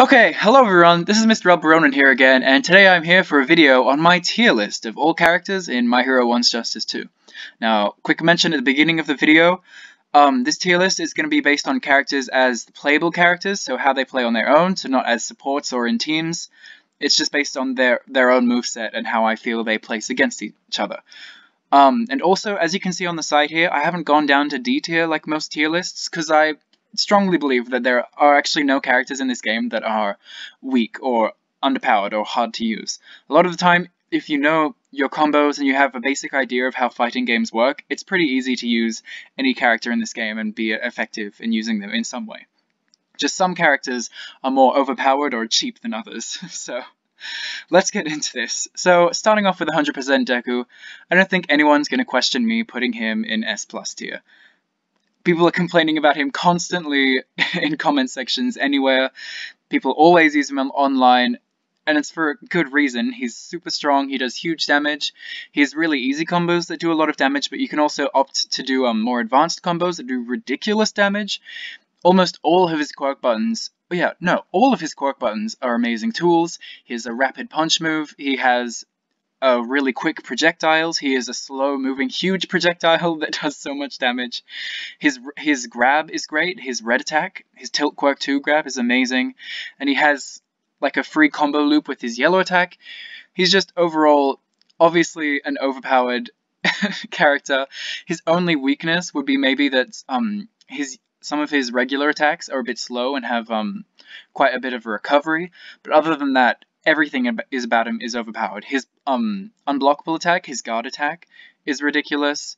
Okay, hello everyone, this is Mr. Alberonen here again, and today I'm here for a video on my tier list of all characters in My Hero One's Justice 2. Now, quick mention at the beginning of the video, um, this tier list is going to be based on characters as playable characters, so how they play on their own, so not as supports or in teams. It's just based on their, their own moveset and how I feel they place against each other. Um, and also, as you can see on the side here, I haven't gone down to D tier like most tier lists, because I strongly believe that there are actually no characters in this game that are weak or underpowered or hard to use. A lot of the time, if you know your combos and you have a basic idea of how fighting games work, it's pretty easy to use any character in this game and be effective in using them in some way. Just some characters are more overpowered or cheap than others, so let's get into this. So, starting off with 100% Deku, I don't think anyone's going to question me putting him in S plus tier people are complaining about him constantly in comment sections anywhere. People always use him online, and it's for a good reason. He's super strong, he does huge damage, he has really easy combos that do a lot of damage, but you can also opt to do um, more advanced combos that do ridiculous damage. Almost all of his quirk buttons, oh yeah, no, all of his quirk buttons are amazing tools. He has a rapid punch move, he has uh, really quick projectiles. He is a slow-moving, huge projectile that does so much damage. His his grab is great. His red attack, his tilt quirk 2 grab is amazing. And he has like a free combo loop with his yellow attack. He's just overall obviously an overpowered character. His only weakness would be maybe that um his some of his regular attacks are a bit slow and have um quite a bit of recovery. But other than that, everything is about him is overpowered. His um unblockable attack, his guard attack, is ridiculous.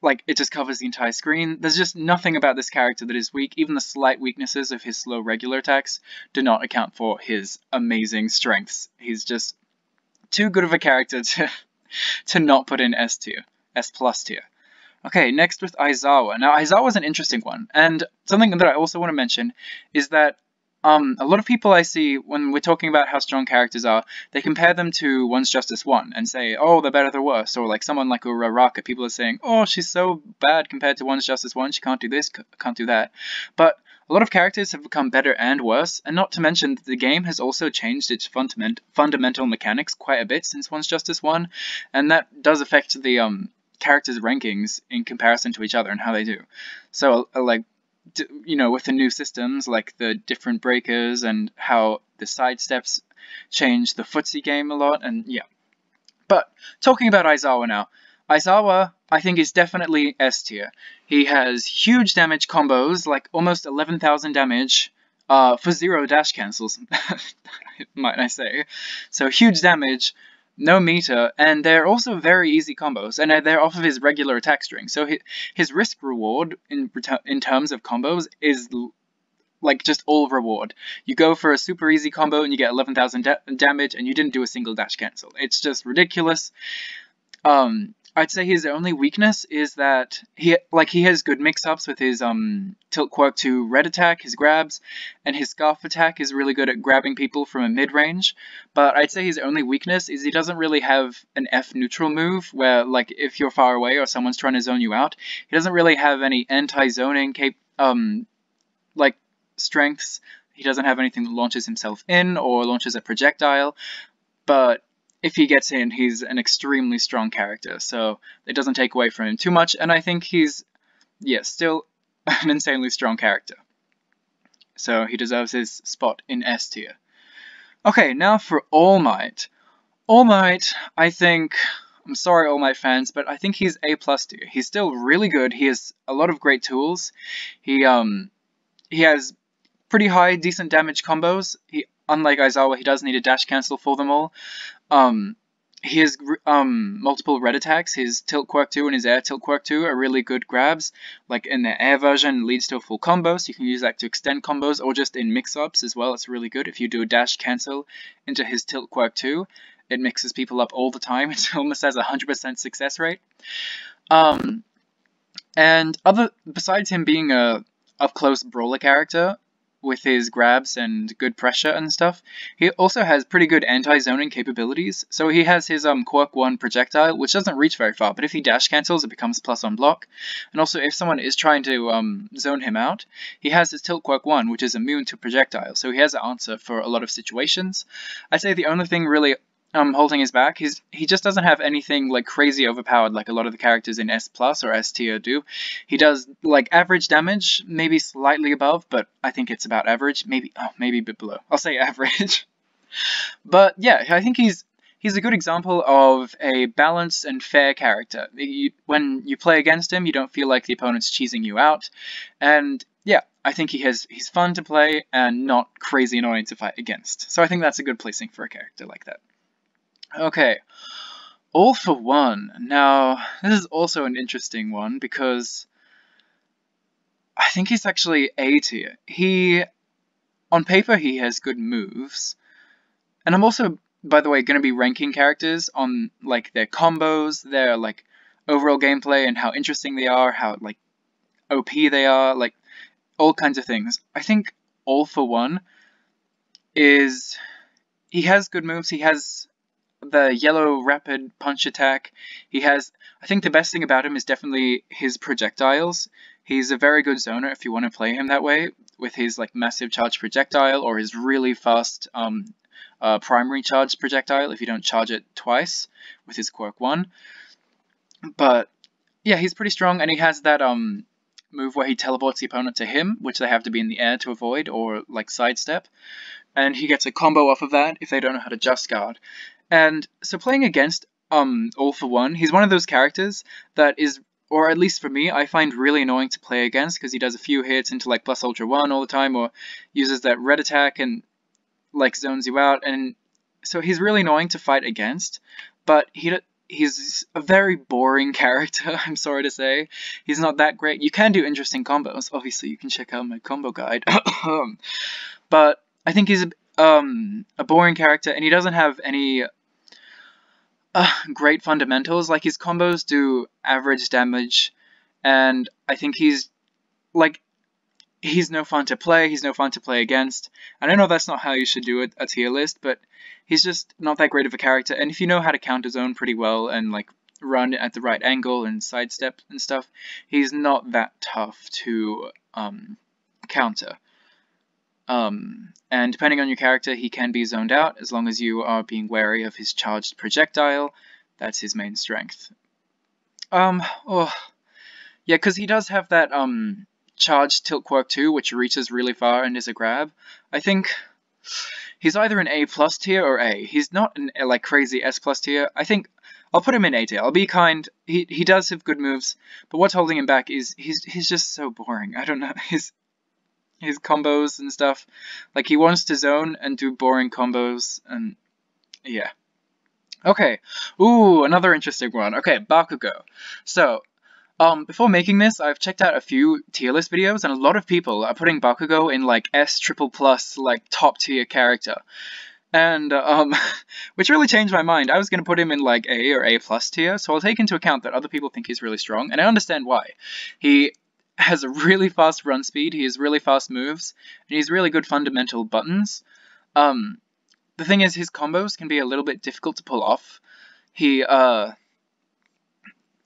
Like, it just covers the entire screen. There's just nothing about this character that is weak. Even the slight weaknesses of his slow regular attacks do not account for his amazing strengths. He's just too good of a character to, to not put in S tier, S plus tier. Okay, next with Aizawa. Now, Aizawa is an interesting one, and something that I also want to mention is that um, a lot of people I see when we're talking about how strong characters are, they compare them to One's Justice 1 and say, oh, they're better, they're worse. Or like someone like Uraraka, people are saying, oh, she's so bad compared to One's Justice 1, she can't do this, can't do that. But a lot of characters have become better and worse, and not to mention that the game has also changed its fundament fundamental mechanics quite a bit since One's Justice 1, and that does affect the um, characters' rankings in comparison to each other and how they do. So, uh, like, you know, with the new systems like the different breakers and how the side steps change the footsie game a lot, and yeah. But talking about Aizawa now, Aizawa I think is definitely S tier. He has huge damage combos, like almost 11,000 damage uh, for zero dash cancels, might I say. So huge damage, no meter, and they're also very easy combos, and they're off of his regular attack string. So his risk reward in in terms of combos is like just all reward. You go for a super easy combo and you get 11,000 da damage, and you didn't do a single dash cancel. It's just ridiculous. Um, I'd say his only weakness is that he like he has good mix-ups with his um tilt quirk 2 red attack, his grabs, and his scarf attack is really good at grabbing people from a mid-range. But I'd say his only weakness is he doesn't really have an F neutral move where like if you're far away or someone's trying to zone you out, he doesn't really have any anti-zoning cap um like strengths. He doesn't have anything that launches himself in or launches a projectile. But if he gets in, he's an extremely strong character, so it doesn't take away from him too much, and I think he's, yeah, still an insanely strong character. So he deserves his spot in S tier. Okay, now for All Might. All Might, I think, I'm sorry All Might fans, but I think he's A plus tier. He's still really good, he has a lot of great tools, he, um, he has pretty high, decent damage combos, he unlike Aizawa, he does need a dash cancel for them all. Um, he has um, multiple red attacks. His tilt quirk 2 and his air tilt quirk 2 are really good grabs. Like in the air version, leads to a full combo, so you can use that to extend combos, or just in mix-ups as well. It's really good. If you do a dash cancel into his tilt quirk 2, it mixes people up all the time. It almost has a 100% success rate. Um, and other besides him being a up-close brawler character, with his grabs and good pressure and stuff. He also has pretty good anti-zoning capabilities. So he has his um quirk 1 projectile, which doesn't reach very far, but if he dash cancels, it becomes plus on block. And also if someone is trying to um zone him out, he has his tilt quirk 1, which is immune to projectile. So he has an answer for a lot of situations. I'd say the only thing really um, holding his back. He's he just doesn't have anything like crazy overpowered like a lot of the characters in S plus or S tier do. He does like average damage, maybe slightly above, but I think it's about average. Maybe oh, maybe a bit below. I'll say average. but yeah, I think he's he's a good example of a balanced and fair character. You, when you play against him, you don't feel like the opponent's cheesing you out, and yeah, I think he has he's fun to play and not crazy annoying to fight against. So I think that's a good placing for a character like that. Okay, All for One. Now, this is also an interesting one because I think he's actually A tier. He, on paper, he has good moves. And I'm also, by the way, going to be ranking characters on, like, their combos, their, like, overall gameplay and how interesting they are, how, like, OP they are, like, all kinds of things. I think All for One is... He has good moves, he has the yellow rapid punch attack. He has, I think the best thing about him is definitely his projectiles. He's a very good zoner if you want to play him that way, with his like massive charge projectile or his really fast um, uh, primary charge projectile if you don't charge it twice with his quirk 1. But yeah, he's pretty strong and he has that um move where he teleports the opponent to him, which they have to be in the air to avoid or like sidestep. And he gets a combo off of that if they don't know how to just guard. And so playing against um All for One, he's one of those characters that is or at least for me, I find really annoying to play against because he does a few hits into like plus ultra one all the time or uses that red attack and like zones you out and so he's really annoying to fight against, but he he's a very boring character, I'm sorry to say. He's not that great. You can do interesting combos. Obviously, you can check out my combo guide. but I think he's a, um, a boring character and he doesn't have any uh, great fundamentals. Like his combos do average damage, and I think he's like he's no fun to play. He's no fun to play against. And I know that's not how you should do it, a tier list, but he's just not that great of a character. And if you know how to counter zone pretty well and like run at the right angle and sidestep and stuff, he's not that tough to um, counter. Um, and depending on your character, he can be zoned out as long as you are being wary of his charged projectile. That's his main strength. Um, oh, yeah, because he does have that um charged tilt quirk too, which reaches really far and is a grab. I think he's either an A plus tier or A. He's not an like crazy S plus tier. I think I'll put him in A tier. I'll be kind. He he does have good moves, but what's holding him back is he's he's just so boring. I don't know. His his combos and stuff. Like he wants to zone and do boring combos and yeah. Okay. Ooh, another interesting one. Okay, Bakugo. So, um, before making this, I've checked out a few tier list videos, and a lot of people are putting Bakugo in like S triple plus, like top tier character. And, um, which really changed my mind. I was to put him in like A or A plus tier, so I'll take into account that other people think he's really strong, and I understand why. He has a really fast run speed, he has really fast moves, and he's really good fundamental buttons. Um, the thing is, his combos can be a little bit difficult to pull off. He, uh,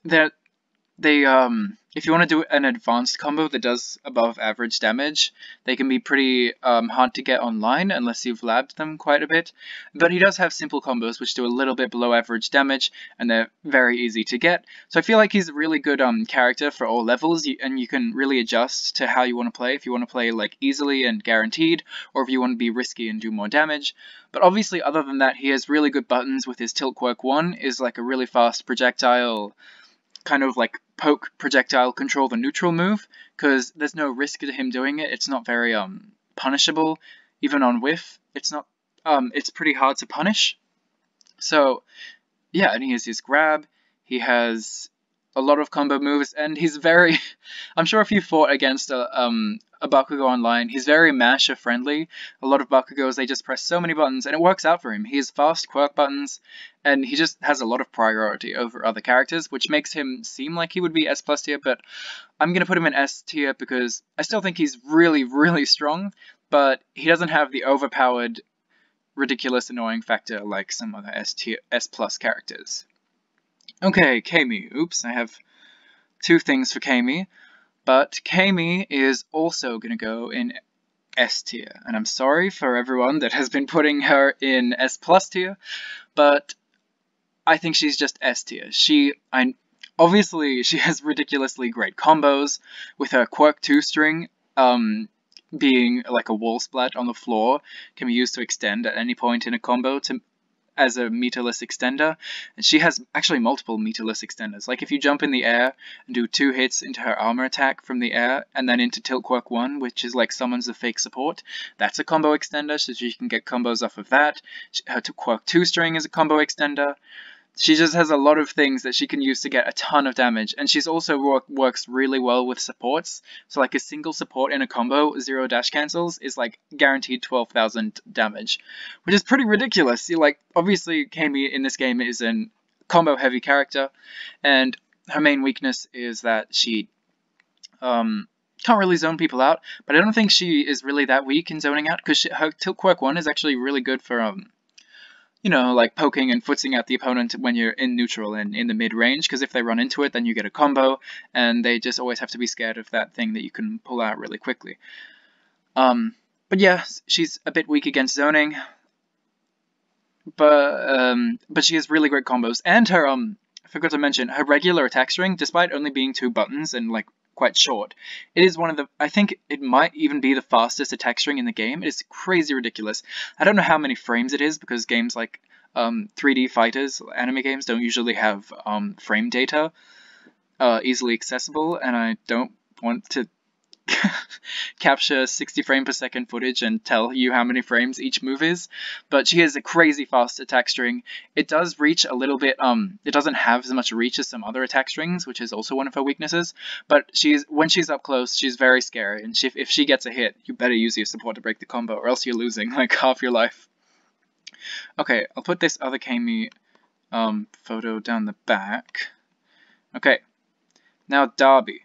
they, um, if you want to do an advanced combo that does above average damage, they can be pretty um, hard to get online unless you've labbed them quite a bit. But he does have simple combos which do a little bit below average damage, and they're very easy to get. So I feel like he's a really good um, character for all levels, and you can really adjust to how you want to play. If you want to play like easily and guaranteed, or if you want to be risky and do more damage. But obviously, other than that, he has really good buttons with his Tilt Quirk 1, is like a really fast projectile kind of like poke projectile control the neutral move because there's no risk to him doing it. It's not very um punishable even on whiff. It's not um it's pretty hard to punish. So yeah, and he has his grab. He has a lot of combo moves, and he's very. I'm sure if you fought against a um a Bakugo online, he's very masher friendly. A lot of Bakugos they just press so many buttons, and it works out for him. He has fast quirk buttons, and he just has a lot of priority over other characters, which makes him seem like he would be S plus tier. But I'm gonna put him in S tier because I still think he's really really strong. but he doesn't have the overpowered, ridiculous, annoying factor like some other S, tier, S plus characters. Okay, Camie. Oops, I have two things for Camie, but Camie is also going to go in S tier, and I'm sorry for everyone that has been putting her in S plus tier, but I think she's just S tier. She, I obviously she has ridiculously great combos with her quirk two string. Um, being like a wall splat on the floor can be used to extend at any point in a combo to as a meterless extender, and she has actually multiple meterless extenders. Like if you jump in the air and do two hits into her armor attack from the air, and then into Tilt Quirk 1, which is like summons a fake support, that's a combo extender, so she can get combos off of that. Her Quirk 2 string is a combo extender she just has a lot of things that she can use to get a ton of damage, and she's also work, works really well with supports. So like a single support in a combo, zero dash cancels, is like guaranteed 12,000 damage, which is pretty ridiculous. You like obviously Camie in this game is an combo heavy character, and her main weakness is that she um, can't really zone people out, but I don't think she is really that weak in zoning out because her tilt quirk 1 is actually really good for um, you know, like poking and footsing at the opponent when you're in neutral and in the mid range, because if they run into it, then you get a combo, and they just always have to be scared of that thing that you can pull out really quickly. Um, but yeah, she's a bit weak against zoning, but um, but she has really great combos, and her um, I forgot to mention her regular attack string, despite only being two buttons and like quite short. It is one of the, I think it might even be the fastest attack string in the game. It is crazy ridiculous. I don't know how many frames it is because games like um, 3D fighters, anime games, don't usually have um, frame data uh, easily accessible, and I don't want to capture 60 frame per second footage and tell you how many frames each move is, but she has a crazy fast attack string. It does reach a little bit, um, it doesn't have as much reach as some other attack strings, which is also one of her weaknesses, but she's when she's up close, she's very scary, and she, if she gets a hit, you better use your support to break the combo, or else you're losing like half your life. Okay, I'll put this other Camie um, photo down the back. Okay, now Dabi.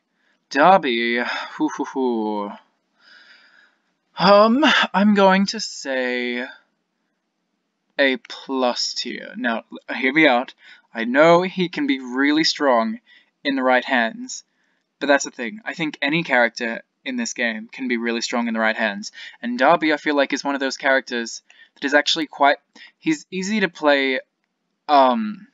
Dabi, hoo hoo hoo. Um, I'm going to say a plus tier. Now, hear me out. I know he can be really strong in the right hands, but that's the thing. I think any character in this game can be really strong in the right hands, and Dabi I feel like is one of those characters that is actually quite... He's easy to play, um,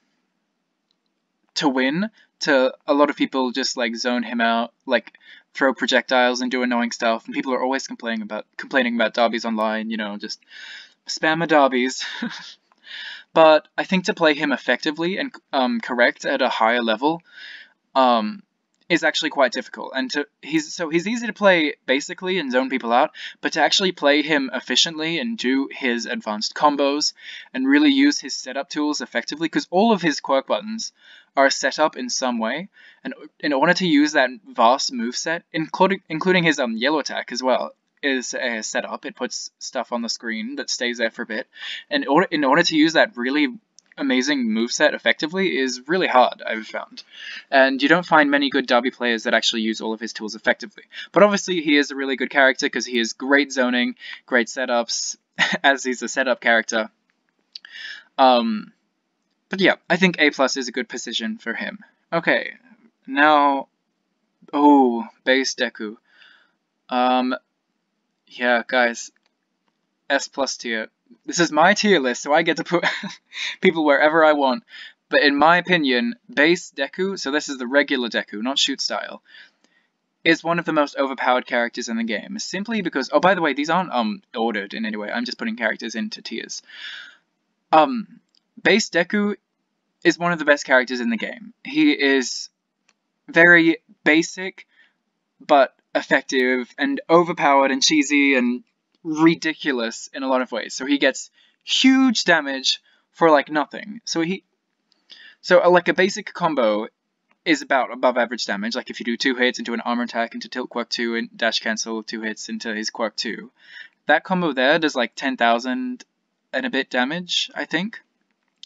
to win, to a lot of people just like zone him out, like throw projectiles and do annoying stuff, and people are always complaining about complaining about Dabis online, you know, just spam a Dabis. but I think to play him effectively and um, correct at a higher level, um, is actually quite difficult. And to he's so he's easy to play basically and zone people out, but to actually play him efficiently and do his advanced combos and really use his setup tools effectively, because all of his quirk buttons are set up in some way, and in order to use that vast move set, including including his um yellow attack as well, is a setup. It puts stuff on the screen that stays there for a bit, and in order, in order to use that really amazing moveset effectively is really hard, I've found. And you don't find many good Dabi players that actually use all of his tools effectively. But obviously he is a really good character because he has great zoning, great setups, as he's a setup character. Um, but yeah, I think A plus is a good position for him. Okay, now, oh, base Deku. Um, yeah, guys, S plus tier this is my tier list, so I get to put people wherever I want. But in my opinion, base Deku, so this is the regular Deku, not shoot style, is one of the most overpowered characters in the game. Simply because, oh, by the way, these aren't um ordered in any way. I'm just putting characters into tiers. Um, base Deku is one of the best characters in the game. He is very basic, but effective and overpowered and cheesy and ridiculous in a lot of ways. So he gets huge damage for like nothing. So he, so uh, like a basic combo is about above average damage. Like if you do two hits into an armor attack into tilt quirk two and dash cancel two hits into his quirk two, that combo there does like ten thousand and a bit damage, I think,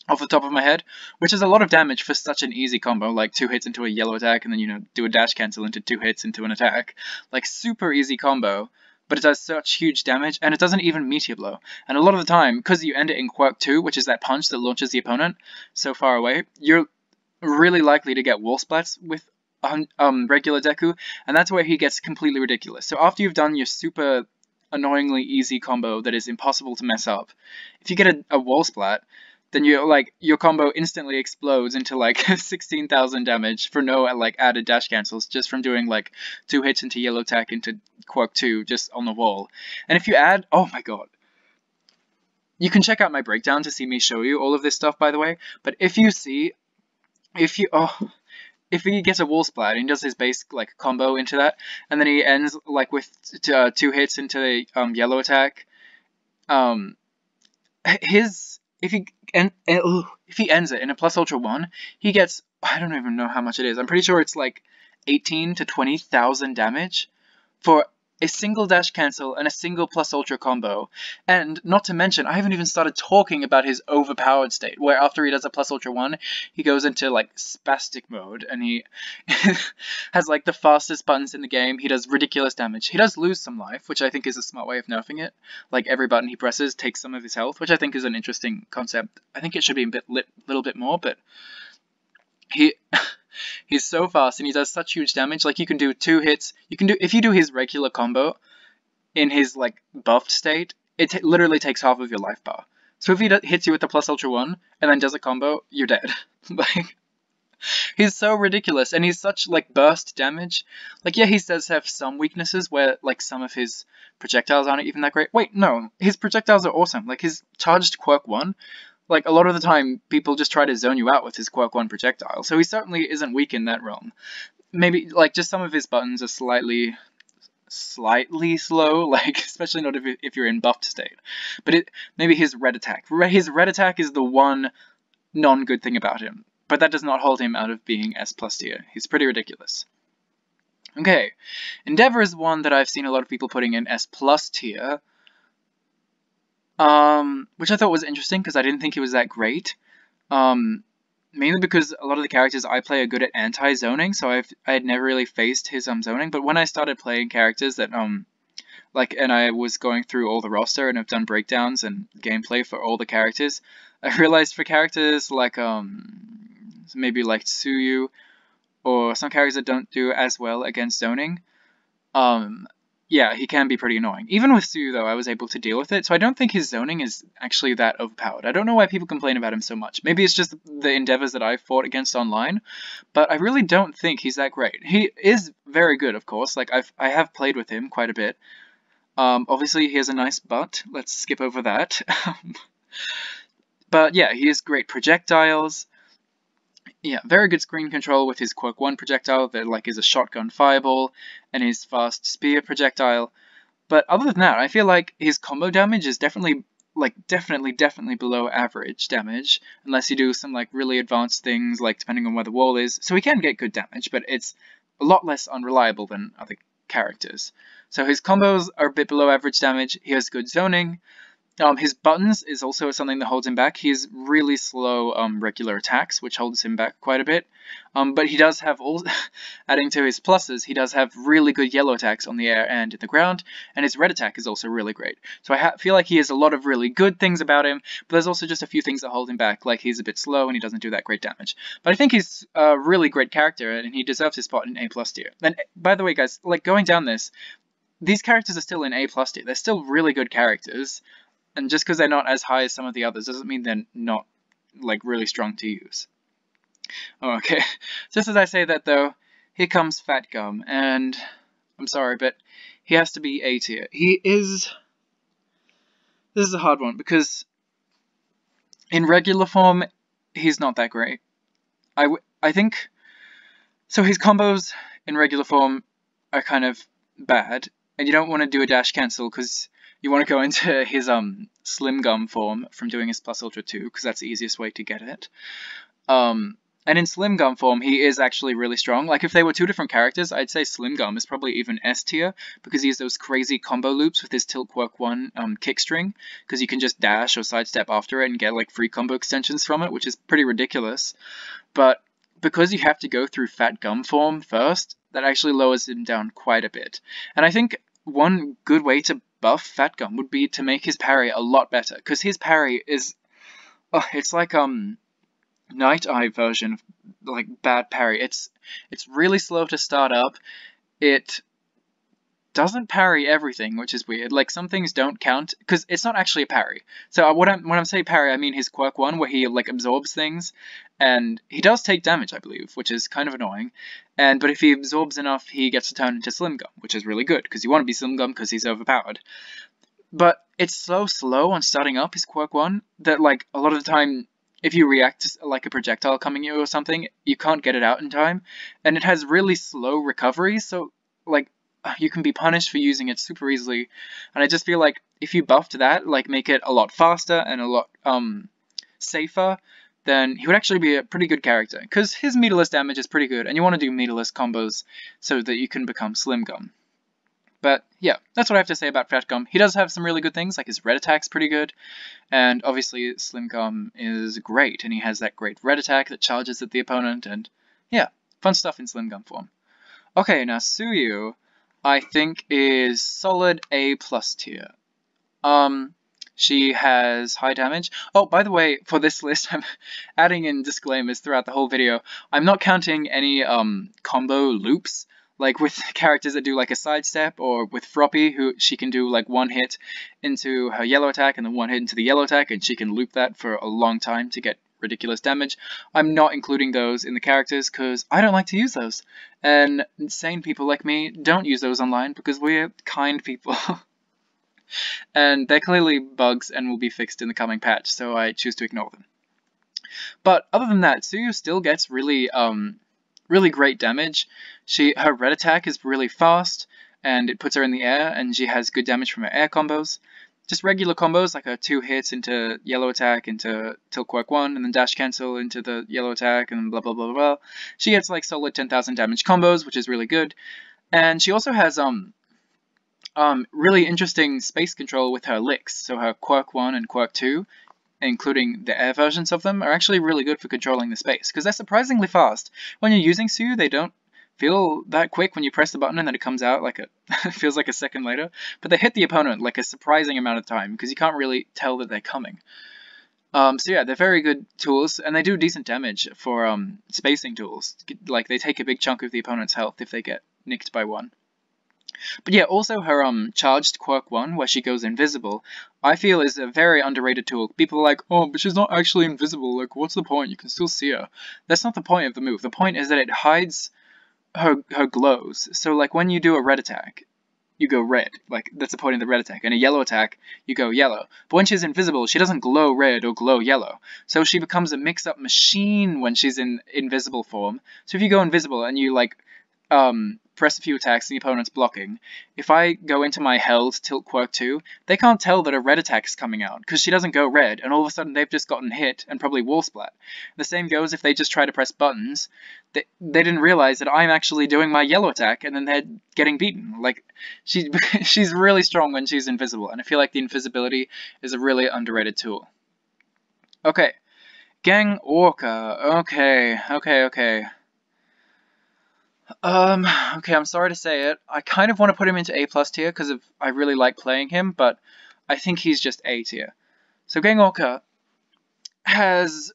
off the top of my head, which is a lot of damage for such an easy combo, like two hits into a yellow attack and then you know do a dash cancel into two hits into an attack, like super easy combo but it does such huge damage, and it doesn't even Meteor Blow. And a lot of the time, because you end it in Quirk 2, which is that punch that launches the opponent so far away, you're really likely to get Wall Splats with um, regular Deku, and that's where he gets completely ridiculous. So after you've done your super annoyingly easy combo that is impossible to mess up, if you get a, a Wall Splat, then you like your combo instantly explodes into like 16,000 damage for no like added dash cancels just from doing like two hits into yellow tech into quirk 2 just on the wall. And if you add, oh my god. You can check out my breakdown to see me show you all of this stuff by the way, but if you see if you oh if he gets a wall splat and does his base like combo into that, and then he ends like with uh, two hits into the um, yellow attack, um, his if he and, and eh, if he ends it in a plus ultra one, he gets I don't even know how much it is. I'm pretty sure it's like eighteen to twenty thousand damage for a single dash cancel, and a single plus ultra combo. And not to mention, I haven't even started talking about his overpowered state, where after he does a plus ultra one, he goes into like spastic mode, and he has like the fastest buttons in the game. He does ridiculous damage. He does lose some life, which I think is a smart way of nerfing it. Like every button he presses takes some of his health, which I think is an interesting concept. I think it should be a bit lit, little bit more, but he He's so fast and he does such huge damage. Like you can do two hits. You can do if you do his regular combo in his like buffed state, it literally takes half of your life bar. So if he hits you with the plus ultra one and then does a combo, you're dead. like he's so ridiculous and he's such like burst damage. Like yeah, he does have some weaknesses where like some of his projectiles aren't even that great. Wait, no, his projectiles are awesome. Like his charged quirk one like a lot of the time people just try to zone you out with his quirk 1 projectile. So he certainly isn't weak in that realm. Maybe like just some of his buttons are slightly slightly slow like especially not if, if you're in buffed state. But it maybe his red attack. His red attack is the one non-good thing about him. But that does not hold him out of being S plus tier. He's pretty ridiculous. Okay. Endeavor is one that I've seen a lot of people putting in S plus tier um, which I thought was interesting because I didn't think he was that great. Um, mainly because a lot of the characters I play are good at anti-zoning, so I've I had never really faced his um zoning. But when I started playing characters that um like and I was going through all the roster and I've done breakdowns and gameplay for all the characters, I realized for characters like um maybe like Tsuyu or some characters that don't do as well against zoning, um yeah, he can be pretty annoying. Even with Tsuyu, though, I was able to deal with it, so I don't think his zoning is actually that overpowered. I don't know why people complain about him so much. Maybe it's just the endeavors that I've fought against online, but I really don't think he's that great. He is very good, of course. Like, I've, I have played with him quite a bit. Um, obviously, he has a nice butt. Let's skip over that. but yeah, he has great projectiles. Yeah, very good screen control with his Quirk 1 projectile that like is a shotgun fireball and his fast spear projectile. But other than that, I feel like his combo damage is definitely like definitely definitely below average damage unless you do some like really advanced things like depending on where the wall is. So he can get good damage, but it's a lot less unreliable than other characters. So his combos are a bit below average damage. He has good zoning. Um, his buttons is also something that holds him back. He really slow um, regular attacks, which holds him back quite a bit. Um, but he does have, all, adding to his pluses, he does have really good yellow attacks on the air and in the ground, and his red attack is also really great. So I feel like he has a lot of really good things about him, but there's also just a few things that hold him back, like he's a bit slow and he doesn't do that great damage. But I think he's a really great character, and he deserves his spot in A plus tier. And by the way, guys, like going down this, these characters are still in A plus tier. They're still really good characters. And just because they're not as high as some of the others doesn't mean they're not like really strong to use. Oh, okay, just as I say that though, here comes Fat Gum, and I'm sorry, but he has to be A tier. He is... This is a hard one, because in regular form, he's not that great. I, I think... So his combos in regular form are kind of bad, and you don't want to do a dash cancel because you want to go into his um slim gum form from doing his plus ultra 2 because that's the easiest way to get it. Um, and in Slim Gum form, he is actually really strong. Like, if they were two different characters, I'd say Slim Gum is probably even S tier, because he has those crazy combo loops with his Tilt Quirk 1 um, kick string, because you can just dash or sidestep after it and get, like, free combo extensions from it, which is pretty ridiculous. But because you have to go through Fat Gum form first, that actually lowers him down quite a bit. And I think one good way to buff Fat Gum would be to make his parry a lot better, because his parry is, oh, it's like um, Night Eye version of like bad parry. It's it's really slow to start up. It doesn't parry everything, which is weird. Like some things don't count because it's not actually a parry. So uh, what I'm when I'm saying parry, I mean his quirk one where he like absorbs things, and he does take damage, I believe, which is kind of annoying. And but if he absorbs enough, he gets to turn into Slim Gum, which is really good because you want to be Slim Gum because he's overpowered. But it's so slow on starting up his quirk one that like a lot of the time if you react to like a projectile coming at you or something, you can't get it out in time, and it has really slow recovery. So like you can be punished for using it super easily. And I just feel like if you buffed that, like make it a lot faster and a lot um, safer, then he would actually be a pretty good character. Because his meterless damage is pretty good, and you want to do meterless combos so that you can become Slim Gum. But yeah, that's what I have to say about Fat Gum. He does have some really good things, like his red attack's pretty good, and obviously Slim Gum is great, and he has that great red attack that charges at the opponent, and yeah, fun stuff in Slim Gum form. Okay, now Tsuyu, I think is solid A plus tier. Um, she has high damage. Oh, by the way, for this list, I'm adding in disclaimers throughout the whole video. I'm not counting any um, combo loops, like with characters that do like a sidestep, or with Froppy, who she can do like one hit into her yellow attack and then one hit into the yellow attack, and she can loop that for a long time to get ridiculous damage. I'm not including those in the characters because I don't like to use those. And sane people like me don't use those online because we're kind people. and they're clearly bugs and will be fixed in the coming patch, so I choose to ignore them. But other than that, Tsuyu still gets really, um, really great damage. She Her red attack is really fast, and it puts her in the air, and she has good damage from her air combos just regular combos, like her two hits into yellow attack into tilt quirk 1, and then dash cancel into the yellow attack, and blah blah blah blah. She gets like solid 10,000 damage combos, which is really good. And she also has um um really interesting space control with her licks. So her quirk 1 and quirk 2, including the air versions of them, are actually really good for controlling the space, because they're surprisingly fast. When you're using Tsuyu, they don't feel that quick when you press the button and then it comes out like a feels like a second later. But they hit the opponent like a surprising amount of time because you can't really tell that they're coming. Um, so yeah, they're very good tools, and they do decent damage for um, spacing tools. Like they take a big chunk of the opponent's health if they get nicked by one. But yeah, also her um charged quirk one, where she goes invisible, I feel is a very underrated tool. People are like, oh, but she's not actually invisible. Like, what's the point? You can still see her. That's not the point of the move. The point is that it hides her her glows. So like when you do a red attack, you go red. Like that's the point of the red attack. And a yellow attack, you go yellow. But when she's invisible, she doesn't glow red or glow yellow. So she becomes a mix-up machine when she's in invisible form. So if you go invisible and you like um press a few attacks and the opponent's blocking. If I go into my held tilt quirk 2, they can't tell that a red attack is coming out, because she doesn't go red, and all of a sudden they've just gotten hit and probably wall splat. The same goes if they just try to press buttons. They, they didn't realize that I'm actually doing my yellow attack, and then they're getting beaten. Like, she, she's really strong when she's invisible, and I feel like the invisibility is a really underrated tool. Okay. Gang Orca. Okay, okay, okay. Um, okay, I'm sorry to say it. I kind of want to put him into A plus tier because I really like playing him, but I think he's just A tier. So Gang Orca has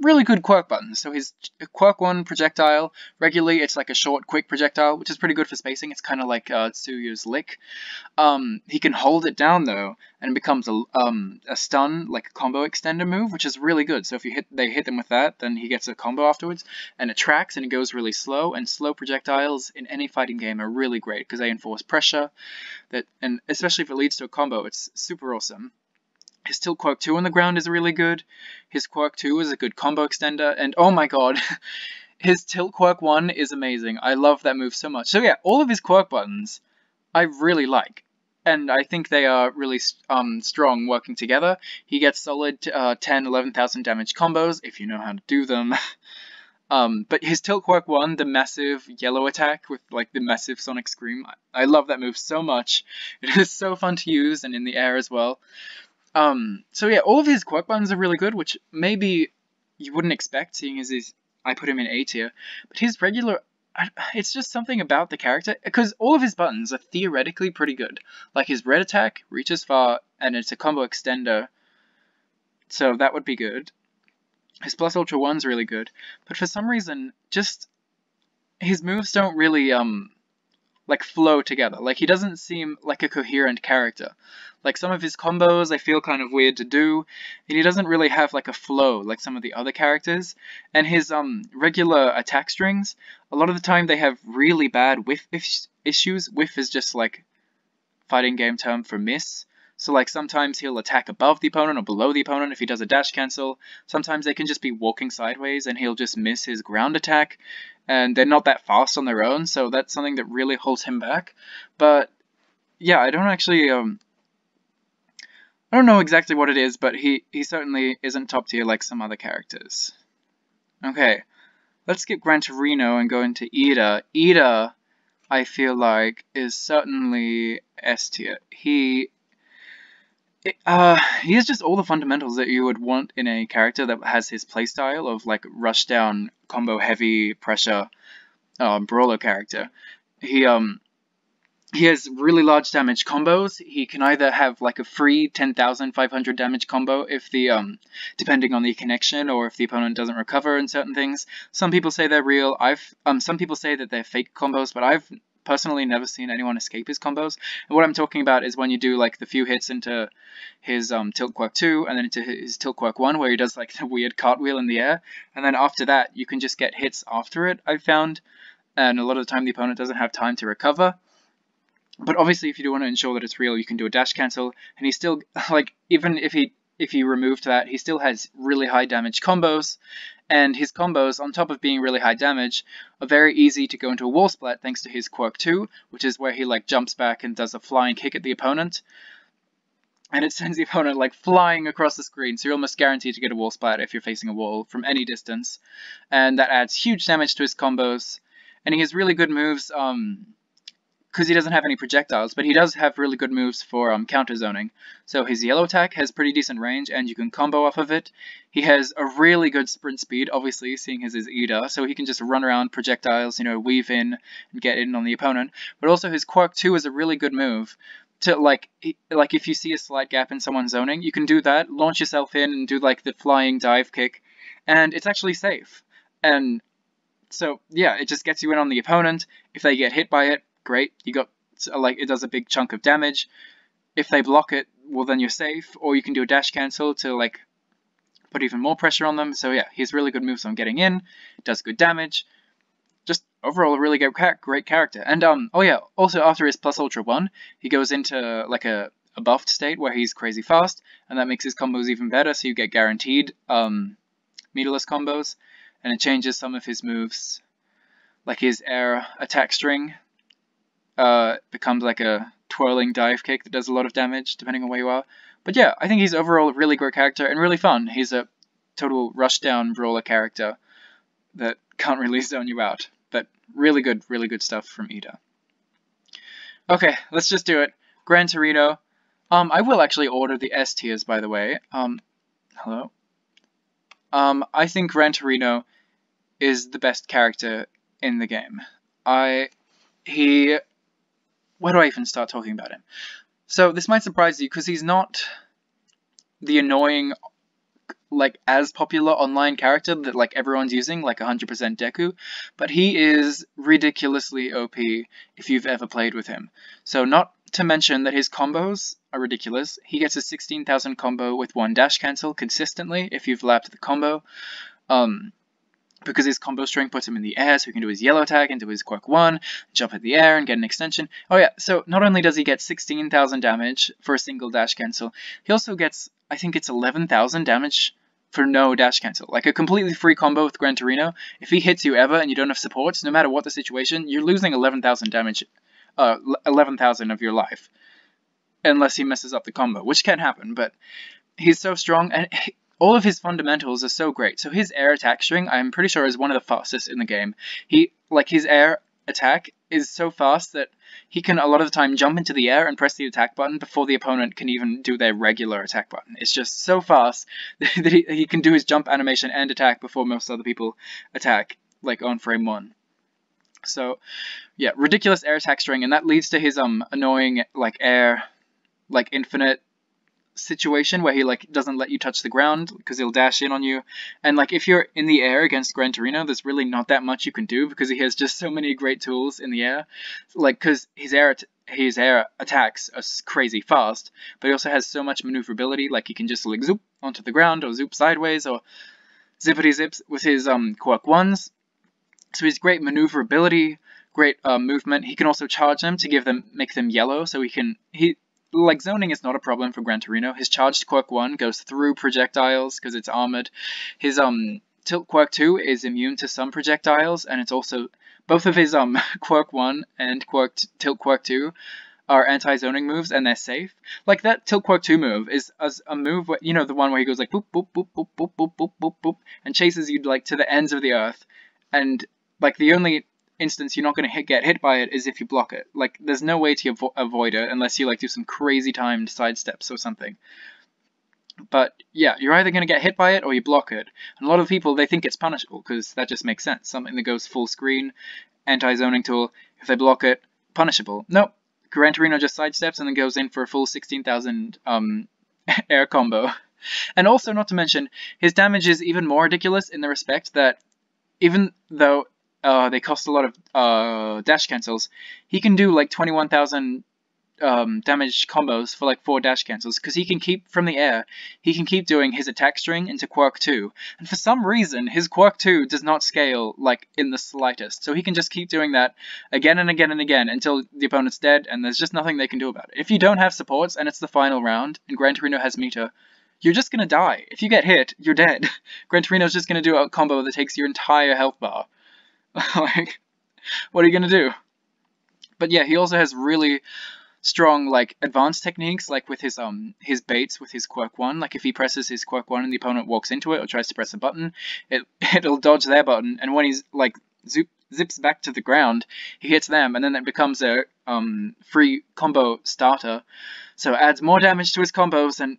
really good quirk buttons. So his quirk 1 projectile, regularly it's like a short, quick projectile, which is pretty good for spacing. It's kind of like uh, Tsuyu's lick. Um, he can hold it down though, and it becomes a, um, a stun, like a combo extender move, which is really good. So if you hit they hit them with that, then he gets a combo afterwards, and it tracks and it goes really slow. And slow projectiles in any fighting game are really great because they enforce pressure, that and especially if it leads to a combo, it's super awesome. His Tilt Quirk 2 on the ground is really good. His Quirk 2 is a good combo extender. And oh my god, his Tilt Quirk 1 is amazing. I love that move so much. So yeah, all of his Quirk buttons I really like. And I think they are really um, strong working together. He gets solid uh, 10, 11,000 damage combos if you know how to do them. um, but his Tilt Quirk 1, the massive yellow attack with like the massive Sonic Scream, I, I love that move so much. It is so fun to use and in the air as well. Um, so yeah, all of his quirk buttons are really good, which maybe you wouldn't expect, seeing as he's, I put him in A tier. But his regular it's just something about the character because all of his buttons are theoretically pretty good. Like his red attack reaches far and it's a combo extender, so that would be good. His plus ultra one's really good, but for some reason, just his moves don't really um like flow together. Like he doesn't seem like a coherent character. Like some of his combos I feel kind of weird to do, and he doesn't really have like a flow like some of the other characters. And his um regular attack strings, a lot of the time they have really bad whiff issues. Whiff is just like fighting game term for miss. So like sometimes he'll attack above the opponent or below the opponent if he does a dash cancel. Sometimes they can just be walking sideways and he'll just miss his ground attack. And they're not that fast on their own, so that's something that really holds him back. But yeah, I don't actually um I don't know exactly what it is, but he, he certainly isn't top tier like some other characters. Okay, let's skip Gran Torino and go into Iida. Iida, I feel like, is certainly S tier. He uh, he has just all the fundamentals that you would want in a character that has his playstyle of like rush down, combo heavy, pressure, uh, brawler character. He um he has really large damage combos. He can either have like a free 10,500 damage combo if the um depending on the connection or if the opponent doesn't recover in certain things. Some people say they're real. I've um some people say that they're fake combos, but I've personally never seen anyone escape his combos. And what I'm talking about is when you do like the few hits into his um, tilt quirk 2 and then into his tilt quirk 1 where he does like the weird cartwheel in the air. And then after that, you can just get hits after it, I've found. And a lot of the time the opponent doesn't have time to recover. But obviously if you do want to ensure that it's real, you can do a dash cancel. And he still, like, even if he if he removed that, he still has really high damage combos, and his combos, on top of being really high damage, are very easy to go into a wall splat thanks to his quirk 2, which is where he like jumps back and does a flying kick at the opponent. And it sends the opponent like flying across the screen, so you're almost guaranteed to get a wall splat if you're facing a wall from any distance. And that adds huge damage to his combos. And he has really good moves, um, because he doesn't have any projectiles, but he does have really good moves for um, counter zoning. So his yellow attack has pretty decent range, and you can combo off of it. He has a really good sprint speed, obviously, seeing as his Iida, so he can just run around projectiles, you know, weave in and get in on the opponent. But also his Quirk 2 is a really good move. To like, like if you see a slight gap in someone's zoning, you can do that, launch yourself in, and do like the flying dive kick, and it's actually safe. And so yeah, it just gets you in on the opponent. If they get hit by it, great. You got like it does a big chunk of damage. If they block it, well then you're safe. Or you can do a dash cancel to like put even more pressure on them. So yeah, he's really good moves on getting in. Does good damage. Just overall a really great great character. And um oh yeah, also after his plus ultra one, he goes into like a a buffed state where he's crazy fast, and that makes his combos even better, so you get guaranteed um, meterless combos, and it changes some of his moves, like his air attack string uh, becomes like a twirling dive kick that does a lot of damage depending on where you are. But yeah, I think he's overall a really great character and really fun. He's a total rushdown brawler character that can't really zone you out. But really good, really good stuff from Iida. Okay, let's just do it. Gran Torino. Um, I will actually order the S tiers, by the way. Um, hello? Um, I think Gran Torino is the best character in the game. I, he where do I even start talking about him? So this might surprise you because he's not the annoying, like as popular online character that like everyone's using, like 100% Deku, but he is ridiculously OP if you've ever played with him. So not to mention that his combos are ridiculous. He gets a 16,000 combo with one dash cancel consistently if you've lapped the combo. Um, because his combo string puts him in the air, so he can do his yellow tag into his quirk 1, jump at the air, and get an extension. Oh yeah, so not only does he get 16,000 damage for a single dash cancel, he also gets, I think it's 11,000 damage for no dash cancel. Like a completely free combo with Gran Torino, if he hits you ever and you don't have supports, no matter what the situation, you're losing 11,000 damage, uh, 11,000 of your life. Unless he messes up the combo, which can happen, but he's so strong, and all of his fundamentals are so great. So his air attack string, I'm pretty sure, is one of the fastest in the game. He, like, his air attack is so fast that he can a lot of the time jump into the air and press the attack button before the opponent can even do their regular attack button. It's just so fast that he, he can do his jump animation and attack before most other people attack, like on frame one. So, yeah, ridiculous air attack string, and that leads to his um annoying like air, like infinite situation where he like doesn't let you touch the ground because he'll dash in on you. And like if you're in the air against Gran Torino, there's really not that much you can do because he has just so many great tools in the air. Like because his air his air attacks are crazy fast, but he also has so much maneuverability. Like he can just like zoop onto the ground or zoop sideways or zippity zips with his um quirk ones. So he's great maneuverability, great uh, movement. He can also charge them to give them make them yellow, so he can he like zoning is not a problem for Gran Torino. His charged quirk one goes through projectiles because it's armored. His um tilt quirk two is immune to some projectiles, and it's also both of his um quirk one and quirk tilt quirk two are anti-zoning moves and they're safe. Like that tilt quirk 2 move is as a move where, you know the one where he goes like boop boop boop boop boop boop boop boop boop and chases you like to the ends of the earth and like the only instance you're not going to get hit by it is if you block it. Like, there's no way to avo avoid it unless you, like, do some crazy timed sidesteps or something. But, yeah, you're either going to get hit by it or you block it. And a lot of people, they think it's punishable, because that just makes sense. Something that goes full screen, anti-zoning tool, if they block it, punishable. Nope. Gran Torino just sidesteps and then goes in for a full 16,000 um, air combo. And also, not to mention, his damage is even more ridiculous in the respect that even though uh, they cost a lot of uh, dash cancels, he can do like 21,000 um, damage combos for like 4 dash cancels, because he can keep, from the air, he can keep doing his attack string into Quirk 2, and for some reason, his Quirk 2 does not scale, like, in the slightest, so he can just keep doing that again and again and again until the opponent's dead, and there's just nothing they can do about it. If you don't have supports, and it's the final round, and Gran Torino has meter, you're just gonna die. If you get hit, you're dead. Gran Torino's just gonna do a combo that takes your entire health bar. like, what are you gonna do? But yeah, he also has really strong like advanced techniques like with his um his baits with his quirk one. Like if he presses his quirk one and the opponent walks into it or tries to press a button it it'll dodge their button. And when he's like zoop, zips back to the ground he hits them and then it becomes a um free combo starter. So adds more damage to his combos and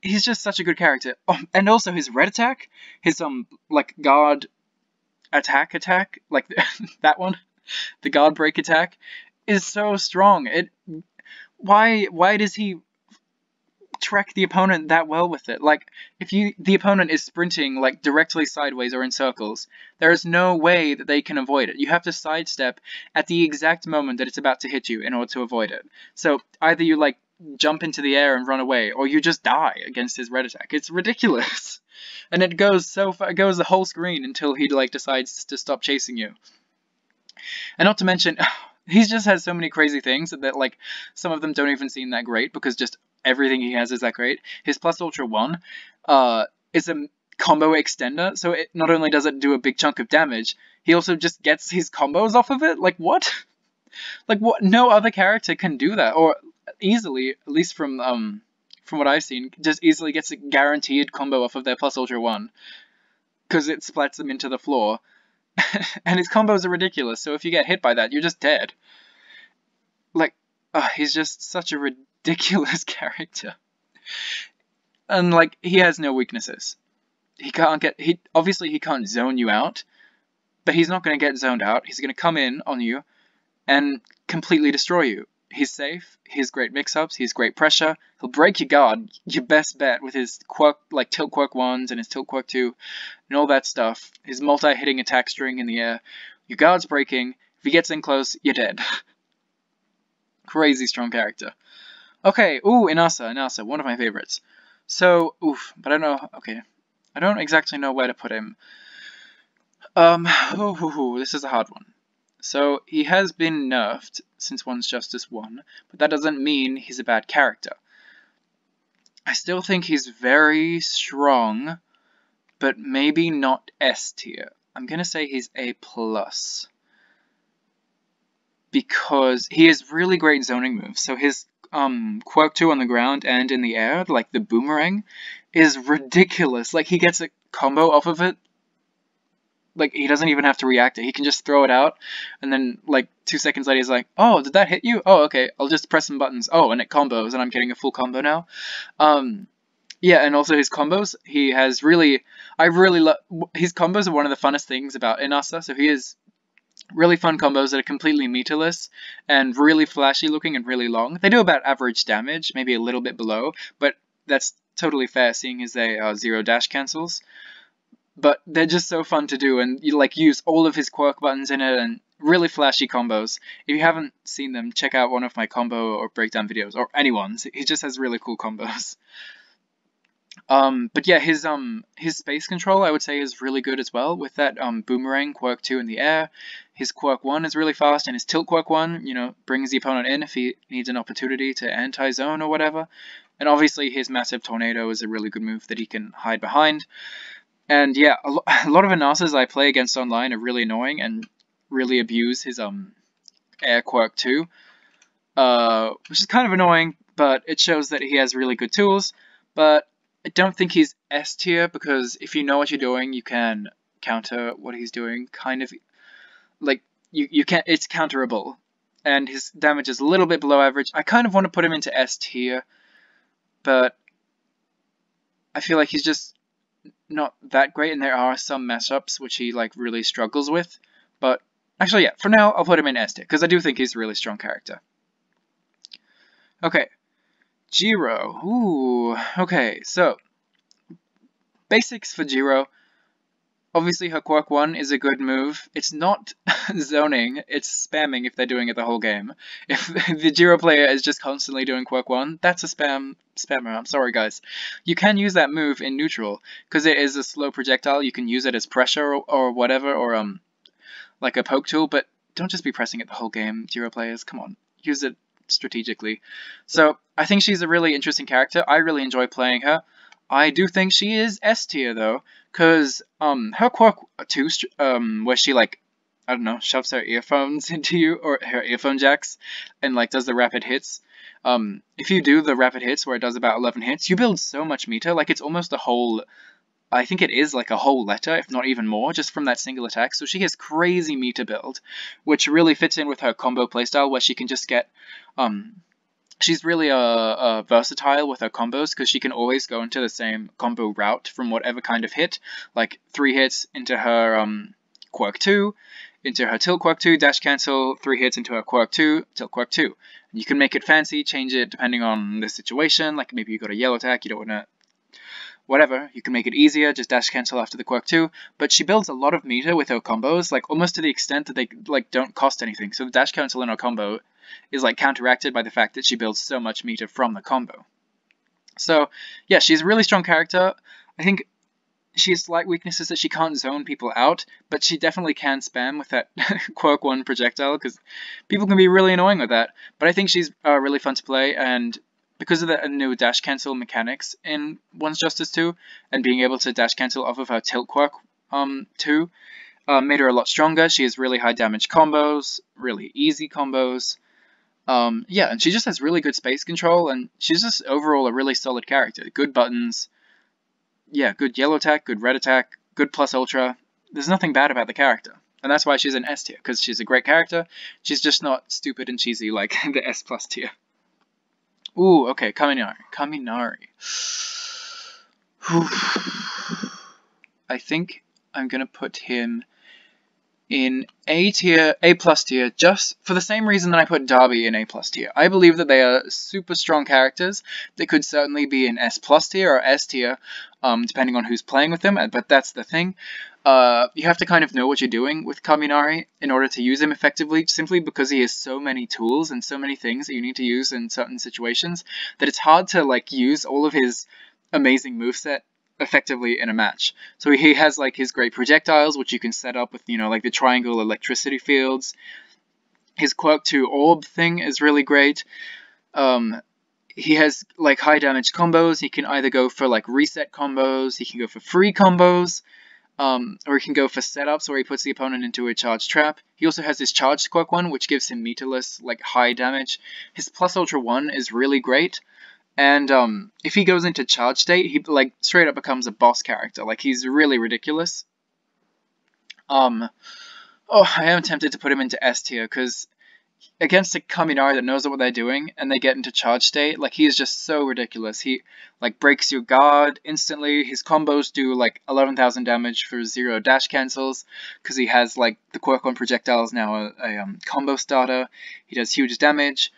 he's just such a good character. Oh, and also his red attack his um like guard attack attack, like that one, the guard break attack, is so strong. It why why does he track the opponent that well with it? Like if you the opponent is sprinting like directly sideways or in circles, there is no way that they can avoid it. You have to sidestep at the exact moment that it's about to hit you in order to avoid it. So either you like jump into the air and run away, or you just die against his red attack. It's ridiculous. And it goes so far, it goes the whole screen until he like decides to stop chasing you. And not to mention, he just has so many crazy things that, like some of them don't even seem that great because just everything he has is that great. His plus ultra one uh, is a combo extender, so it not only does it do a big chunk of damage, he also just gets his combos off of it. Like what? like what? No other character can do that, or easily, at least from um from what I've seen, just easily gets a guaranteed combo off of their plus ultra one because it splats them into the floor. and his combos are ridiculous, so if you get hit by that, you're just dead. Like, uh, he's just such a ridiculous character. And like, he has no weaknesses. He can't get he obviously he can't zone you out, but he's not going to get zoned out. He's going to come in on you and completely destroy you he's safe, he's great mix-ups, he's great pressure, he'll break your guard, your best bet with his quirk, like tilt quirk 1s and his tilt quirk 2, and all that stuff, his multi-hitting attack string in the air, your guard's breaking, if he gets in close, you're dead. Crazy strong character. Okay, ooh, Inasa, Inasa, one of my favorites. So, oof, but I don't know, okay, I don't exactly know where to put him. Um, ooh, this is a hard one. So he has been nerfed since One's Justice 1, but that doesn't mean he's a bad character. I still think he's very strong, but maybe not S tier. I'm gonna say he's A+. plus Because he has really great zoning moves. So his um, Quirk 2 on the ground and in the air, like the boomerang, is ridiculous. Like he gets a combo off of it like he doesn't even have to react to it. He can just throw it out, and then like two seconds later, he's like, "Oh, did that hit you? Oh, okay. I'll just press some buttons. Oh, and it combos, and I'm getting a full combo now." Um, yeah, and also his combos. He has really, I really love his combos are one of the funnest things about Inasa. So he is Really fun combos that are completely meterless and really flashy looking and really long. They do about average damage, maybe a little bit below, but that's totally fair seeing as they are zero dash cancels. But they're just so fun to do and you like use all of his quirk buttons in it and really flashy combos. If you haven't seen them, check out one of my combo or breakdown videos or anyone's. He just has really cool combos. Um, but yeah, his um his space control I would say is really good as well with that um boomerang quirk two in the air. His quirk one is really fast, and his tilt quirk one, you know, brings the opponent in if he needs an opportunity to anti-zone or whatever. And obviously his massive tornado is a really good move that he can hide behind. And yeah, a, lo a lot of Inasas I play against online are really annoying and really abuse his um air quirk too, uh, which is kind of annoying, but it shows that he has really good tools. But I don't think he's S tier because if you know what you're doing, you can counter what he's doing. Kind of like you you can it's counterable, and his damage is a little bit below average. I kind of want to put him into S tier, but I feel like he's just not that great, and there are some mess ups which he like really struggles with. But actually, yeah, for now I'll put him in S tier because I do think he's a really strong character. Okay, Jiro. Ooh, okay, so basics for Jiro. Obviously, her quirk 1 is a good move. It's not zoning, it's spamming if they're doing it the whole game. If the Jiro player is just constantly doing quirk 1, that's a spam spammer. I'm sorry, guys. You can use that move in neutral, because it is a slow projectile. You can use it as pressure or, or whatever, or um, like a poke tool, but don't just be pressing it the whole game, Jiro players. Come on, use it strategically. So I think she's a really interesting character. I really enjoy playing her. I do think she is S tier though, because um her quirk two um where she like I don't know shoves her earphones into you or her earphone jacks and like does the rapid hits. Um, if you do the rapid hits where it does about 11 hits, you build so much meter, like it's almost a whole I think it is like a whole letter, if not even more, just from that single attack. So she has crazy meter build, which really fits in with her combo playstyle where she can just get, um, she's really a, a versatile with her combos because she can always go into the same combo route from whatever kind of hit, like three hits into her um, quirk 2, into her tilt quirk 2, dash cancel, three hits into her quirk 2, tilt quirk 2. And you can make it fancy, change it depending on the situation, like maybe you got a yellow attack, you don't want to whatever, you can make it easier, just dash cancel after the quirk too, but she builds a lot of meter with her combos, like almost to the extent that they like don't cost anything. So the dash cancel in her combo is like counteracted by the fact that she builds so much meter from the combo. So yeah, she's a really strong character. I think she has slight weaknesses that she can't zone people out, but she definitely can spam with that quirk 1 projectile, because people can be really annoying with that. But I think she's uh, really fun to play, and because of the new dash cancel mechanics in One's Justice 2, and being able to dash cancel off of her tilt quirk um, 2, uh, made her a lot stronger. She has really high damage combos, really easy combos. Um, yeah, and she just has really good space control, and she's just overall a really solid character. Good buttons, yeah, good yellow attack, good red attack, good plus ultra. There's nothing bad about the character. And that's why she's an S tier, because she's a great character. She's just not stupid and cheesy like the S plus tier. Ooh, okay, Kaminari. Kaminari. I think I'm gonna put him in A tier, A plus tier, just for the same reason that I put Dabi in A plus tier. I believe that they are super strong characters. They could certainly be in S plus tier or S tier, um, depending on who's playing with them, but that's the thing. Uh, you have to kind of know what you're doing with Kaminari in order to use him effectively, simply because he has so many tools and so many things that you need to use in certain situations, that it's hard to like use all of his amazing moveset effectively in a match. So he has like his great projectiles, which you can set up with, you know, like the triangle electricity fields. His quirk 2 orb thing is really great. Um, he has like high damage combos. He can either go for like reset combos, he can go for free combos, um, or he can go for setups where he puts the opponent into a charge trap. He also has his charged quirk one, which gives him meterless, like high damage. His plus ultra one is really great. And um, if he goes into charge state, he like straight up becomes a boss character. Like he's really ridiculous. Um, oh, I am tempted to put him into S tier because against a Kaminari that knows what they're doing and they get into charge state, like he is just so ridiculous. He like breaks your guard instantly. His combos do like 11,000 damage for zero dash cancels because he has like the quirk on projectiles now a, a um, combo starter. He does huge damage,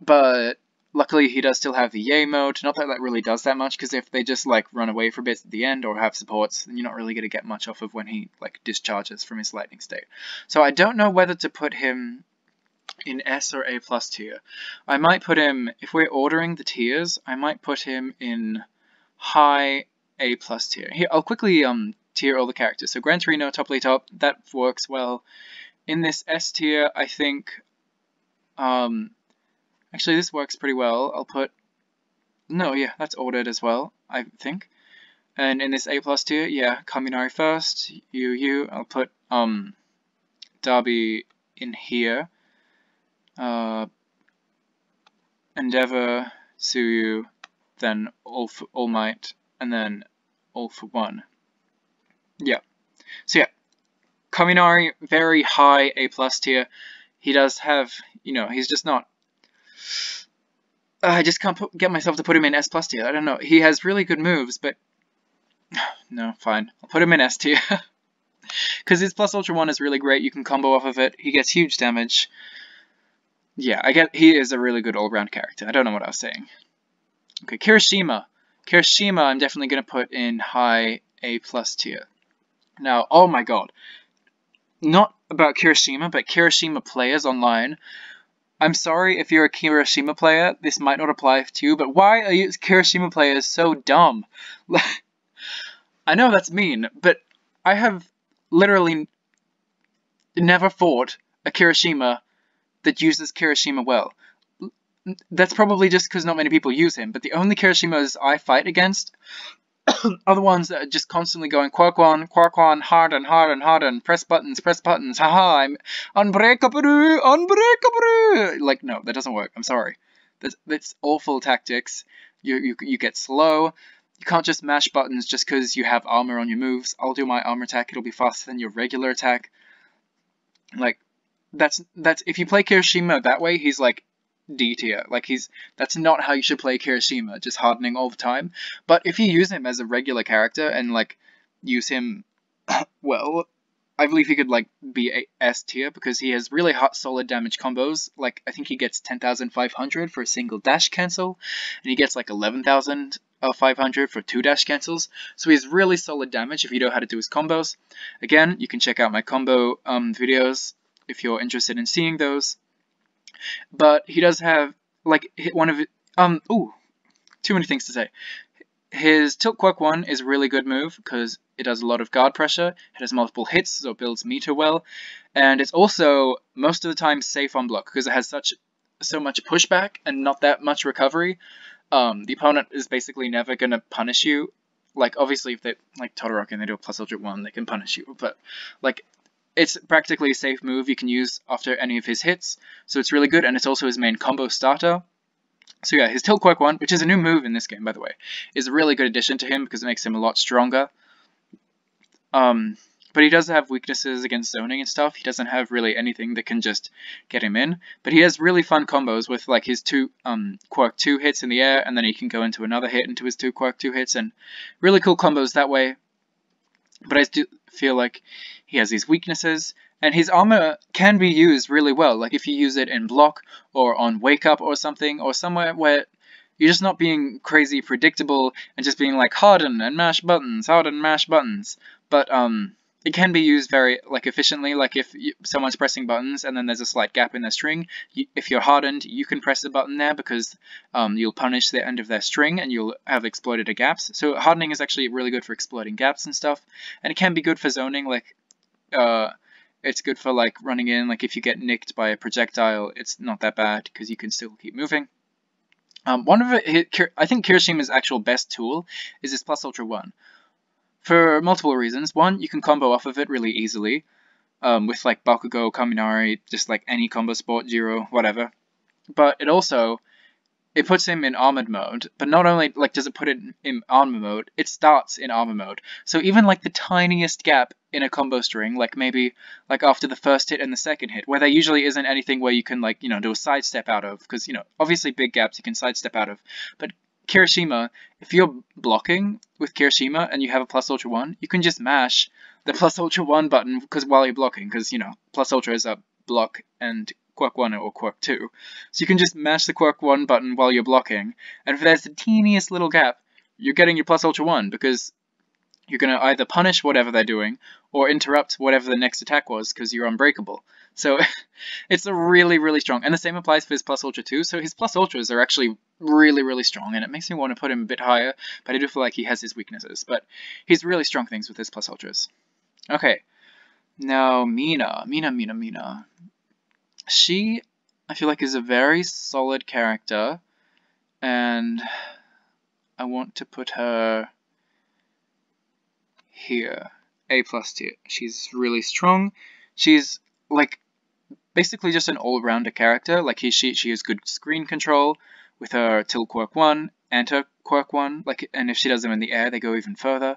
but luckily he does still have the yay mode. Not that that really does that much because if they just like run away for bits at the end or have supports, then you're not really going to get much off of when he like discharges from his lightning state. So I don't know whether to put him in S or A plus tier. I might put him, if we're ordering the tiers, I might put him in high A plus tier. Here, I'll quickly um tier all the characters. So Gran Torino, Topply Top, that works well. In this S tier, I think, um, actually this works pretty well. I'll put, no, yeah, that's ordered as well, I think. And in this A plus tier, yeah, Kaminari first, Yu Yu, I'll put, um, Dabi in here uh, Endeavor, Tsuyu, then All, for, All Might, and then All for One. Yeah. So yeah, Kaminari, very high A plus tier. He does have, you know, he's just not. Uh, I just can't put, get myself to put him in S plus tier. I don't know. He has really good moves, but no, fine. I'll put him in S tier. Because his plus ultra one is really great. You can combo off of it. He gets huge damage. Yeah, I get he is a really good all-round character. I don't know what I was saying. Okay, Kirishima. Kirishima I'm definitely going to put in high A plus tier. Now, oh my god. Not about Kirishima, but Kirishima players online. I'm sorry if you're a Kirishima player, this might not apply to you, but why are you Kirishima players so dumb? I know that's mean, but I have literally never fought a Kirishima that uses Kirishima well. That's probably just because not many people use him, but the only Kirishimas I fight against the ones that are just constantly going Quirk one, Quirk one, hard and hard and hard and press buttons, press buttons, haha, I'm unbreakable, unbreakable. Like, no, that doesn't work. I'm sorry. That's, that's awful tactics. You, you, you get slow. You can't just mash buttons just because you have armor on your moves. I'll do my armor attack, it'll be faster than your regular attack. Like, that's that's if you play Kirishima that way, he's like D tier. Like he's that's not how you should play Kirishima, just hardening all the time. But if you use him as a regular character and like use him well, I believe he could like be a S tier because he has really hot solid damage combos. Like I think he gets 10,500 for a single dash cancel, and he gets like 11,500 for two dash cancels. So he's really solid damage if you know how to do his combos. Again, you can check out my combo um, videos if you're interested in seeing those. But he does have, like, one of, um, ooh, too many things to say. His Tilt Quirk 1 is a really good move because it does a lot of guard pressure, it has multiple hits, so it builds meter well, and it's also most of the time safe on block because it has such so much pushback and not that much recovery. Um, the opponent is basically never going to punish you. Like, obviously, if they, like Todoroki and they do a plus ultra 1, they can punish you, but, like, it's practically a safe move you can use after any of his hits, so it's really good, and it's also his main combo starter. So yeah, his Tilt Quirk 1, which is a new move in this game, by the way, is a really good addition to him because it makes him a lot stronger. Um, but he does have weaknesses against zoning and stuff. He doesn't have really anything that can just get him in. But he has really fun combos with like his two um, Quirk 2 hits in the air, and then he can go into another hit into his two Quirk 2 hits, and really cool combos that way. But I do feel like he has these weaknesses, and his armor can be used really well. Like if you use it in block or on wake up or something, or somewhere where you're just not being crazy predictable and just being like harden and mash buttons, harden mash buttons. But um, it can be used very like efficiently. Like if you, someone's pressing buttons and then there's a slight gap in their string, you, if you're hardened, you can press the button there because um, you'll punish the end of their string and you'll have exploited a gaps. So hardening is actually really good for exploiting gaps and stuff, and it can be good for zoning. Like uh, it's good for like running in. Like if you get nicked by a projectile, it's not that bad because you can still keep moving. Um, one of it, I think Kirishima's actual best tool is his plus ultra one for multiple reasons. One, you can combo off of it really easily um, with like Bakugo, Kaminari, just like any combo sport, Zero, whatever. But it also it puts him in armored mode, but not only like does it put it in armor mode, it starts in armor mode. So even like the tiniest gap in a combo string, like maybe like after the first hit and the second hit, where there usually isn't anything where you can like, you know, do a sidestep out of, because, you know, obviously big gaps you can sidestep out of, but Kirishima, if you're blocking with Kirishima and you have a plus ultra one, you can just mash the plus ultra one button because while you're blocking, because you know plus ultra is a block and quirk 1 or quirk 2. So you can just mash the quirk 1 button while you're blocking, and if there's the teeniest little gap, you're getting your plus ultra 1 because you're going to either punish whatever they're doing or interrupt whatever the next attack was because you're unbreakable. So it's a really, really strong. And the same applies for his plus ultra too. So his plus ultras are actually really, really strong, and it makes me want to put him a bit higher, but I do feel like he has his weaknesses. But he's really strong things with his plus ultras. Okay, now Mina, Mina, Mina, Mina she, I feel like, is a very solid character, and I want to put her here, A plus tier. She's really strong. She's like basically just an all-rounder character. Like he, she, she has good screen control with her Tilt Quirk one and her Quirk one. Like, and if she does them in the air, they go even further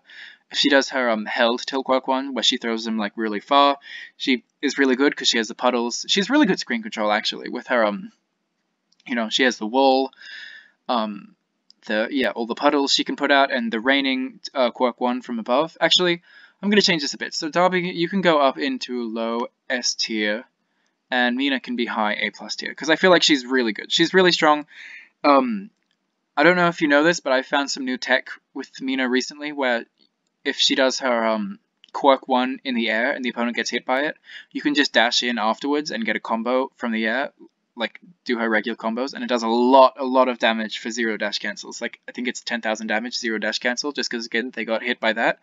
If she does her um, held tilt quirk one, where she throws them like really far. She is really good because she has the puddles. She's really good screen control actually with her um, you know, she has the wall, um, the yeah all the puddles she can put out and the raining uh, quirk one from above. Actually, I'm gonna change this a bit. So Dabi, you can go up into low S tier, and Mina can be high A plus tier because I feel like she's really good. She's really strong. Um, I don't know if you know this, but I found some new tech with Mina recently where if she does her um, quirk one in the air and the opponent gets hit by it, you can just dash in afterwards and get a combo from the air, like do her regular combos, and it does a lot, a lot of damage for zero dash cancels. Like I think it's 10,000 damage zero dash cancel, just because again they got hit by that,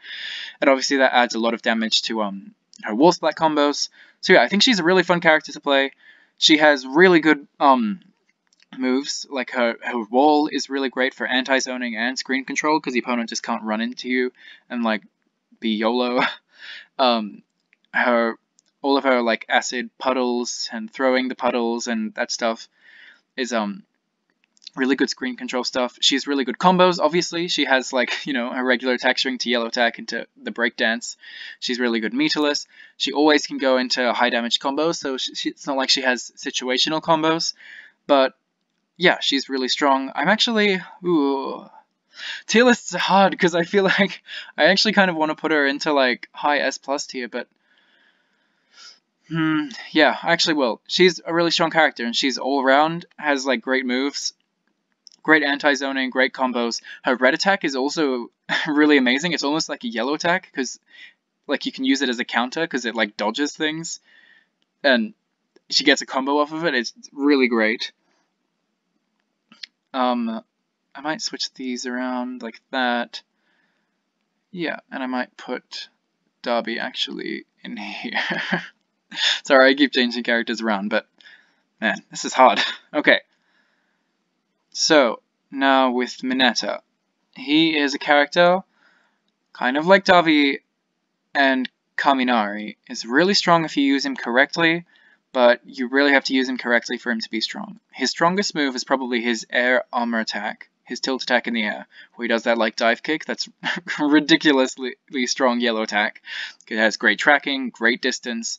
and obviously that adds a lot of damage to um her wall splat combos. So yeah, I think she's a really fun character to play. She has really good um moves. Like her, her wall is really great for anti-zoning and screen control because the opponent just can't run into you and like be YOLO. um, her all of her like acid puddles and throwing the puddles and that stuff is um really good screen control stuff. She's really good combos, obviously. She has like, you know, her regular attack string to yellow attack into the breakdance. She's really good meterless. She always can go into high damage combos, so she, she, it's not like she has situational combos, but yeah, she's really strong. I'm actually, ooh, tier lists are hard because I feel like I actually kind of want to put her into like high S plus tier, but hmm, yeah, I actually will. She's a really strong character and she's all around, has like great moves, great anti-zoning, great combos. Her red attack is also really amazing. It's almost like a yellow attack because like you can use it as a counter because it like dodges things and she gets a combo off of it. It's really great. Um, I might switch these around like that. Yeah, and I might put Dabi actually in here. Sorry, I keep changing characters around, but man, this is hard. Okay. So, now with Mineta. He is a character, kind of like Dabi and Kaminari, is really strong if you use him correctly, but you really have to use him correctly for him to be strong. His strongest move is probably his air armor attack, his tilt attack in the air, where he does that like dive kick that's ridiculously strong yellow attack. It has great tracking, great distance.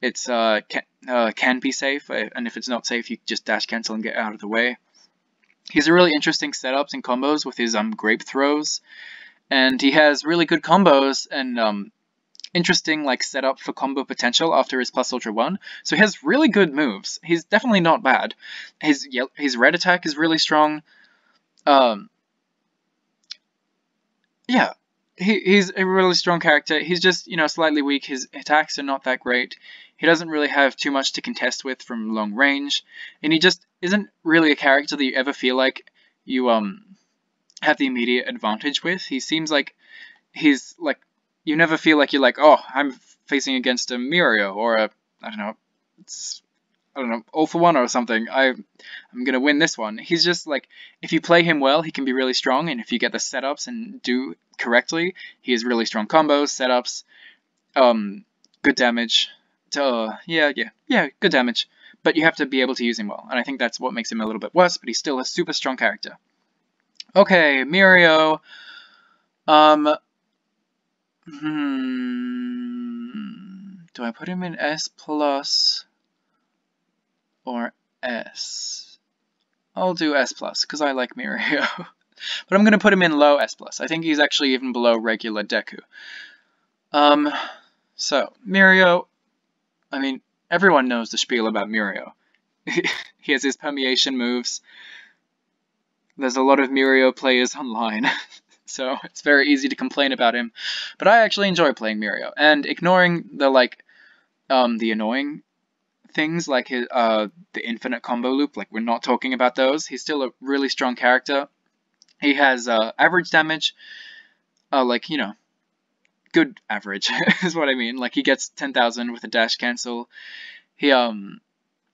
It's uh, can, uh, can be safe, uh, and if it's not safe, you just dash cancel and get out of the way. He's a really interesting setups and combos with his um grape throws, and he has really good combos and um interesting like setup for combo potential after his plus ultra one. So he has really good moves. He's definitely not bad. His his red attack is really strong. Um, yeah, he, he's a really strong character. He's just you know slightly weak. His attacks are not that great. He doesn't really have too much to contest with from long range, and he just isn't really a character that you ever feel like you um have the immediate advantage with. He seems like he's like you never feel like you're like, oh, I'm facing against a Mirio or a, I don't know, it's, I don't know, all for one or something. I, I'm gonna win this one. He's just like, if you play him well, he can be really strong, and if you get the setups and do correctly, he has really strong combos, setups, um, good damage. Uh, yeah, yeah, yeah, good damage. but you have to be able to use him well, and I think that's what makes him a little bit worse, but he's still a super strong character. Okay, Mirio. Um, hmm, do I put him in S plus or S? I'll do S plus because I like Mirio. but I'm going to put him in low S plus. I think he's actually even below regular Deku. Um, so Mirio, I mean, everyone knows the spiel about Mirio. he has his permeation moves. There's a lot of Mirio players online. so it's very easy to complain about him. But I actually enjoy playing Mirio, and ignoring the like, um, the annoying things like his, uh, the infinite combo loop. Like we're not talking about those. He's still a really strong character. He has uh, average damage, uh, like you know, good average is what I mean. Like he gets ten thousand with a dash cancel. He um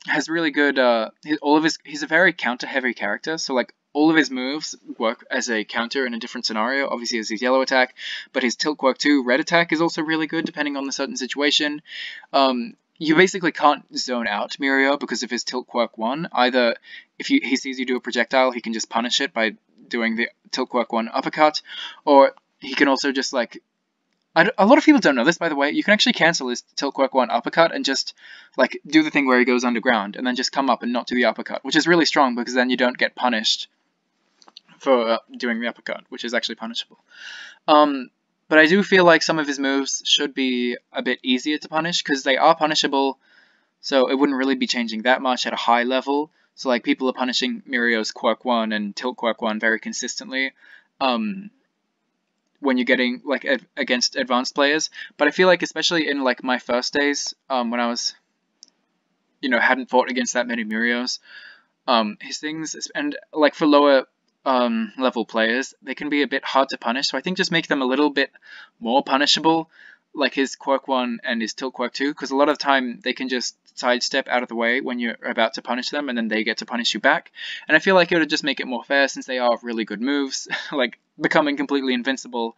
has really good uh all of his he's a very counter heavy character so like all of his moves work as a counter in a different scenario. Obviously, as his yellow attack, but his tilt quirk too. red attack is also really good depending on the certain situation. Um, you basically can't zone out Mirio because of his tilt quirk 1. Either if you, he sees you do a projectile, he can just punish it by doing the tilt quirk 1 uppercut, or he can also just like a lot of people don't know this, by the way. You can actually cancel his tilt quirk one uppercut and just like do the thing where he goes underground and then just come up and not do the uppercut, which is really strong because then you don't get punished for uh, doing the uppercut, which is actually punishable. Um, but I do feel like some of his moves should be a bit easier to punish because they are punishable, so it wouldn't really be changing that much at a high level. So like people are punishing Mirio's quirk one and tilt quirk one very consistently. Um, when you're getting like ad against advanced players. But I feel like especially in like my first days, um, when I was, you know, hadn't fought against that many Mirios, um, his things and like for lower um, level players, they can be a bit hard to punish. So I think just make them a little bit more punishable like his quirk one and his tilt quirk two, because a lot of the time they can just sidestep out of the way when you're about to punish them, and then they get to punish you back. And I feel like it would just make it more fair since they are really good moves. like becoming completely invincible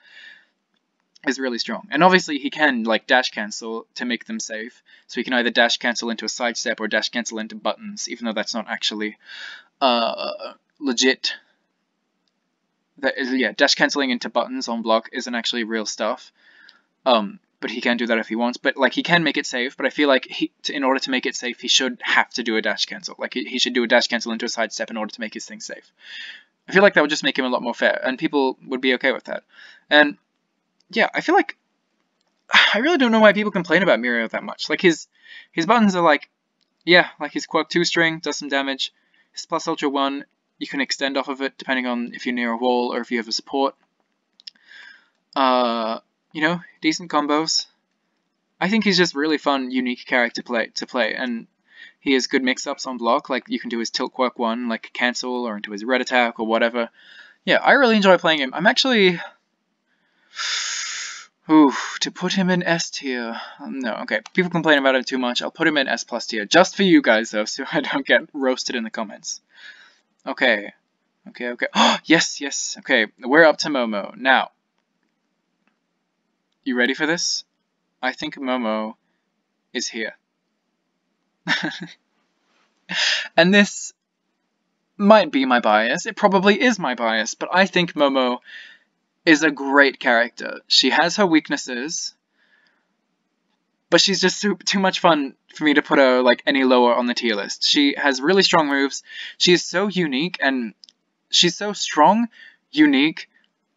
is really strong. And obviously he can like dash cancel to make them safe. So he can either dash cancel into a sidestep or dash cancel into buttons, even though that's not actually uh, legit. That is, yeah, dash canceling into buttons on block isn't actually real stuff. Um, but he can do that if he wants. But like he can make it safe. But I feel like he, to, in order to make it safe, he should have to do a dash cancel. Like he, he should do a dash cancel into a side step in order to make his thing safe. I feel like that would just make him a lot more fair, and people would be okay with that. And yeah, I feel like I really don't know why people complain about Mirio that much. Like his his buttons are like, yeah, like his quirk two string does some damage. His plus ultra one, you can extend off of it depending on if you're near a wall or if you have a support. Uh, you know, decent combos. I think he's just really fun, unique character play to play, and he has good mix-ups on block. Like you can do his tilt quirk one, like cancel, or into his red attack or whatever. Yeah, I really enjoy playing him. I'm actually, ooh, to put him in S tier. Um, no, okay. People complain about him too much. I'll put him in S plus tier, just for you guys though, so I don't get roasted in the comments. Okay, okay, okay. Oh, yes, yes. Okay, we're up to Momo now. You ready for this? I think Momo is here. and this might be my bias. It probably is my bias, but I think Momo is a great character. She has her weaknesses, but she's just too, too much fun for me to put her like any lower on the tier list. She has really strong moves. She is so unique and she's so strong, unique,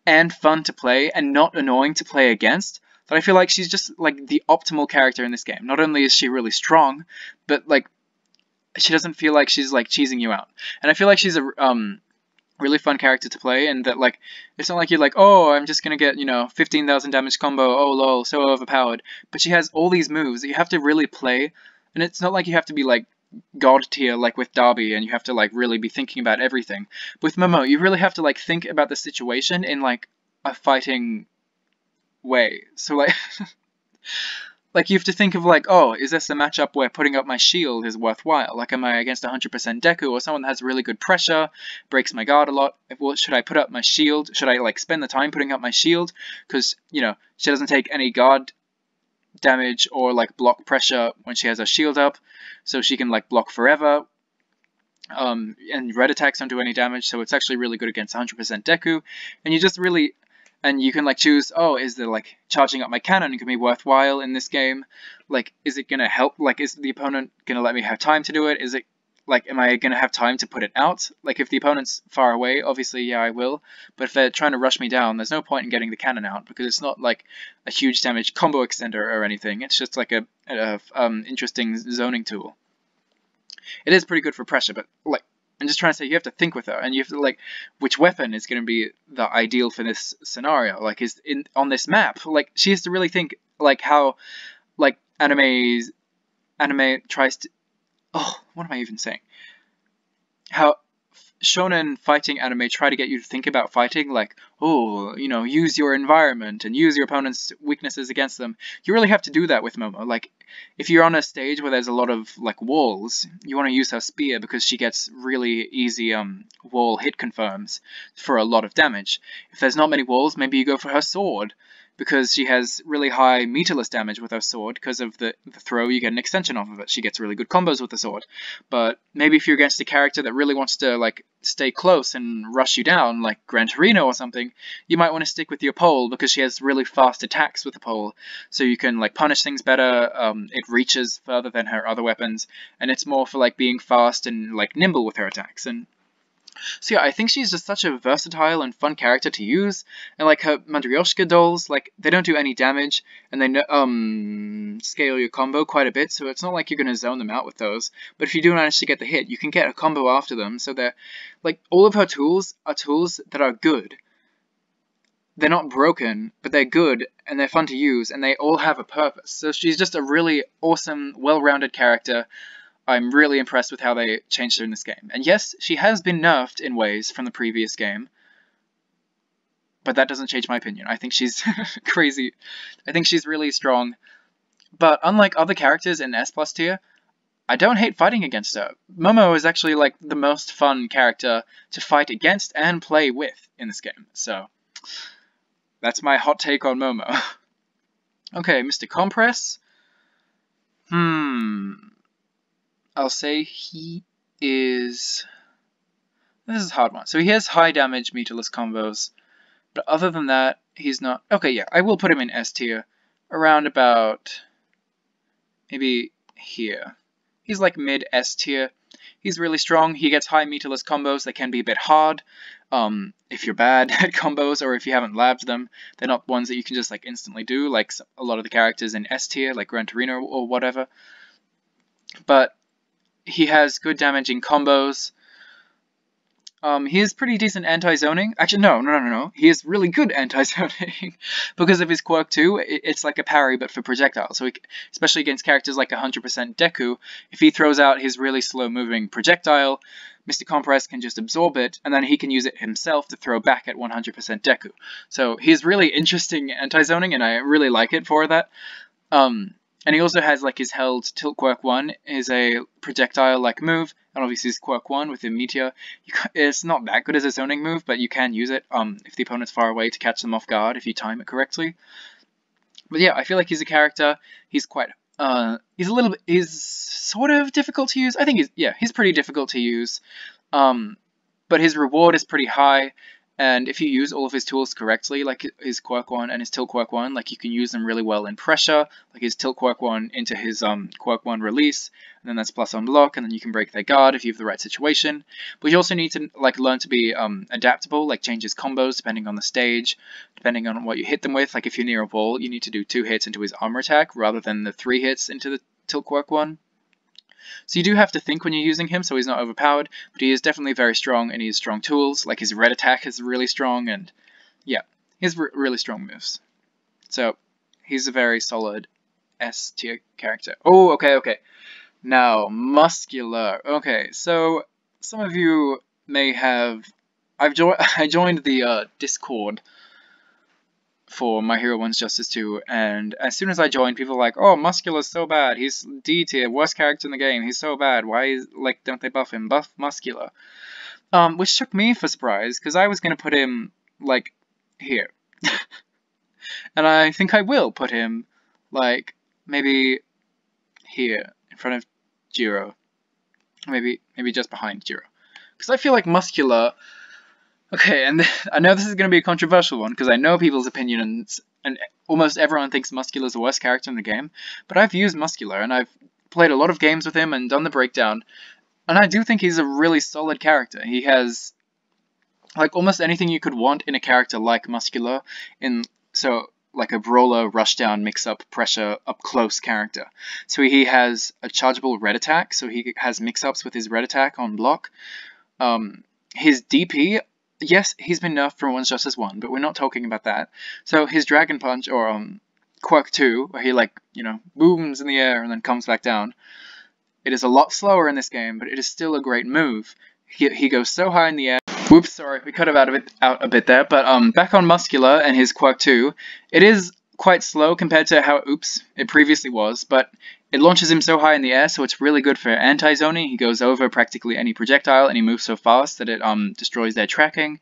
and fun to play and not annoying to play against that I feel like she's just like the optimal character in this game. Not only is she really strong, but like she doesn't feel like she's like cheesing you out. And I feel like she's a um really fun character to play and that like it's not like you're like oh i'm just gonna get you know 15000 damage combo oh lol so overpowered but she has all these moves that you have to really play and it's not like you have to be like god tier like with Dabi and you have to like really be thinking about everything. With Momo, you really have to like think about the situation in like a fighting way. So like like you have to think of like, oh, is this a matchup where putting up my shield is worthwhile? Like am I against 100% Deku or someone that has really good pressure, breaks my guard a lot? Well, should I put up my shield? Should I like spend the time putting up my shield? Because, you know, she doesn't take any guard damage or like block pressure when she has her shield up, so she can like block forever. Um, and red attacks don't do any damage, so it's actually really good against 100% Deku. And you just really, and you can like choose, oh, is there like charging up my cannon can be worthwhile in this game? Like, is it gonna help? Like, is the opponent gonna let me have time to do it? Is it like, am I going to have time to put it out? Like, if the opponent's far away, obviously, yeah, I will. But if they're trying to rush me down, there's no point in getting the cannon out, because it's not, like, a huge damage combo extender or anything. It's just, like, a, a um, interesting zoning tool. It is pretty good for pressure, but, like, I'm just trying to say, you have to think with her, and you have to, like, which weapon is going to be the ideal for this scenario? Like, is in on this map, like, she has to really think, like, how, like, anime's anime tries to oh, what am I even saying? How shonen fighting anime try to get you to think about fighting like, oh, you know, use your environment and use your opponent's weaknesses against them. You really have to do that with Momo. Like, if you're on a stage where there's a lot of like walls, you want to use her spear because she gets really easy um wall hit confirms for a lot of damage. If there's not many walls, maybe you go for her sword because she has really high meterless damage with her sword. Because of the, the throw you get an extension off of it. She gets really good combos with the sword. But maybe if you're against a character that really wants to like stay close and rush you down like Gran Torino or something you might want to stick with your pole because she has really fast attacks with the pole. So you can like punish things better um, it reaches further than her other weapons and it's more for like being fast and like nimble with her attacks. And so yeah, I think she's just such a versatile and fun character to use, and like her Matryoshka dolls, like they don't do any damage, and they um scale your combo quite a bit, so it's not like you're gonna zone them out with those. But if you do manage to get the hit, you can get a combo after them, so they're like all of her tools are tools that are good. They're not broken, but they're good and they're fun to use, and they all have a purpose. So she's just a really awesome, well-rounded character I'm really impressed with how they changed her in this game. And yes, she has been nerfed in ways from the previous game, but that doesn't change my opinion. I think she's crazy. I think she's really strong. But unlike other characters in S plus tier, I don't hate fighting against her. Momo is actually like the most fun character to fight against and play with in this game. So that's my hot take on Momo. okay, Mr. Compress. Hmm. I'll say he is... This is a hard one. So he has high damage meterless combos, but other than that, he's not... Okay, yeah, I will put him in S tier, around about maybe here. He's like mid S tier. He's really strong. He gets high meterless combos that can be a bit hard um, if you're bad at combos or if you haven't labbed them. They're not ones that you can just like instantly do, like a lot of the characters in S tier, like Gran Torino or whatever. But he has good damaging combos. Um, he is pretty decent anti-zoning. Actually, no, no, no, no. He is really good anti-zoning because of his quirk too. It's like a parry, but for projectiles. So, he, especially against characters like 100% Deku, if he throws out his really slow-moving projectile, Mr. Compress can just absorb it, and then he can use it himself to throw back at 100% Deku. So he's really interesting anti-zoning, and I really like it for that. Um, and he also has like his held tilt quirk 1 is a projectile like move, and obviously his quirk 1 with the meteor. it's not that good as a zoning move, but you can use it um, if the opponent's far away to catch them off guard if you time it correctly. But yeah, I feel like he's a character, he's quite, uh, he's a little bit, he's sort of difficult to use. I think he's, yeah, he's pretty difficult to use. Um, but his reward is pretty high, and if you use all of his tools correctly, like his Quirk 1 and his Tilt Quirk 1, like you can use them really well in pressure, like his Tilt Quirk 1 into his um, Quirk 1 release, and then that's plus on block, and then you can break their guard if you have the right situation. But you also need to like learn to be um, adaptable, like change his combos depending on the stage, depending on what you hit them with. Like if you're near a wall, you need to do two hits into his armor attack rather than the three hits into the Tilt Quirk 1. So you do have to think when you're using him so he's not overpowered, but he is definitely very strong and he has strong tools, like his red attack is really strong and yeah, he has really strong moves. So he's a very solid S tier character. Oh, okay, okay. Now, muscular. Okay, so some of you may have... I've jo I joined the uh, Discord for My Hero One's Justice 2, and as soon as I joined, people were like, oh, Muscular's so bad, he's D tier, worst character in the game, he's so bad, why, is, like, don't they buff him? Buff Muscular. Um, which took me for surprise, because I was going to put him, like, here. and I think I will put him, like, maybe here in front of Jiro. Maybe maybe just behind Jiro. Because I feel like Muscular. Okay, and I know this is going to be a controversial one because I know people's opinions, and almost everyone thinks Muscular is the worst character in the game. But I've used Muscular and I've played a lot of games with him and done the breakdown, and I do think he's a really solid character. He has like almost anything you could want in a character like Muscular in so like a brawler, rushdown, mix-up, pressure, up-close character. So he has a chargeable red attack, so he has mix-ups with his red attack on block. Um, his DP, yes, he's been nerfed from 1's Justice 1, but we're not talking about that. So his Dragon Punch, or um, Quirk 2, where he like, you know, booms in the air and then comes back down, it is a lot slower in this game, but it is still a great move. He, he goes so high in the air. Whoops, sorry, we cut out, of it, out a bit there, but um, back on Muscular and his Quirk 2, it is quite slow compared to how, oops, it previously was, but it launches him so high in the air, so it's really good for anti-zoning. He goes over practically any projectile, and he moves so fast that it um, destroys their tracking.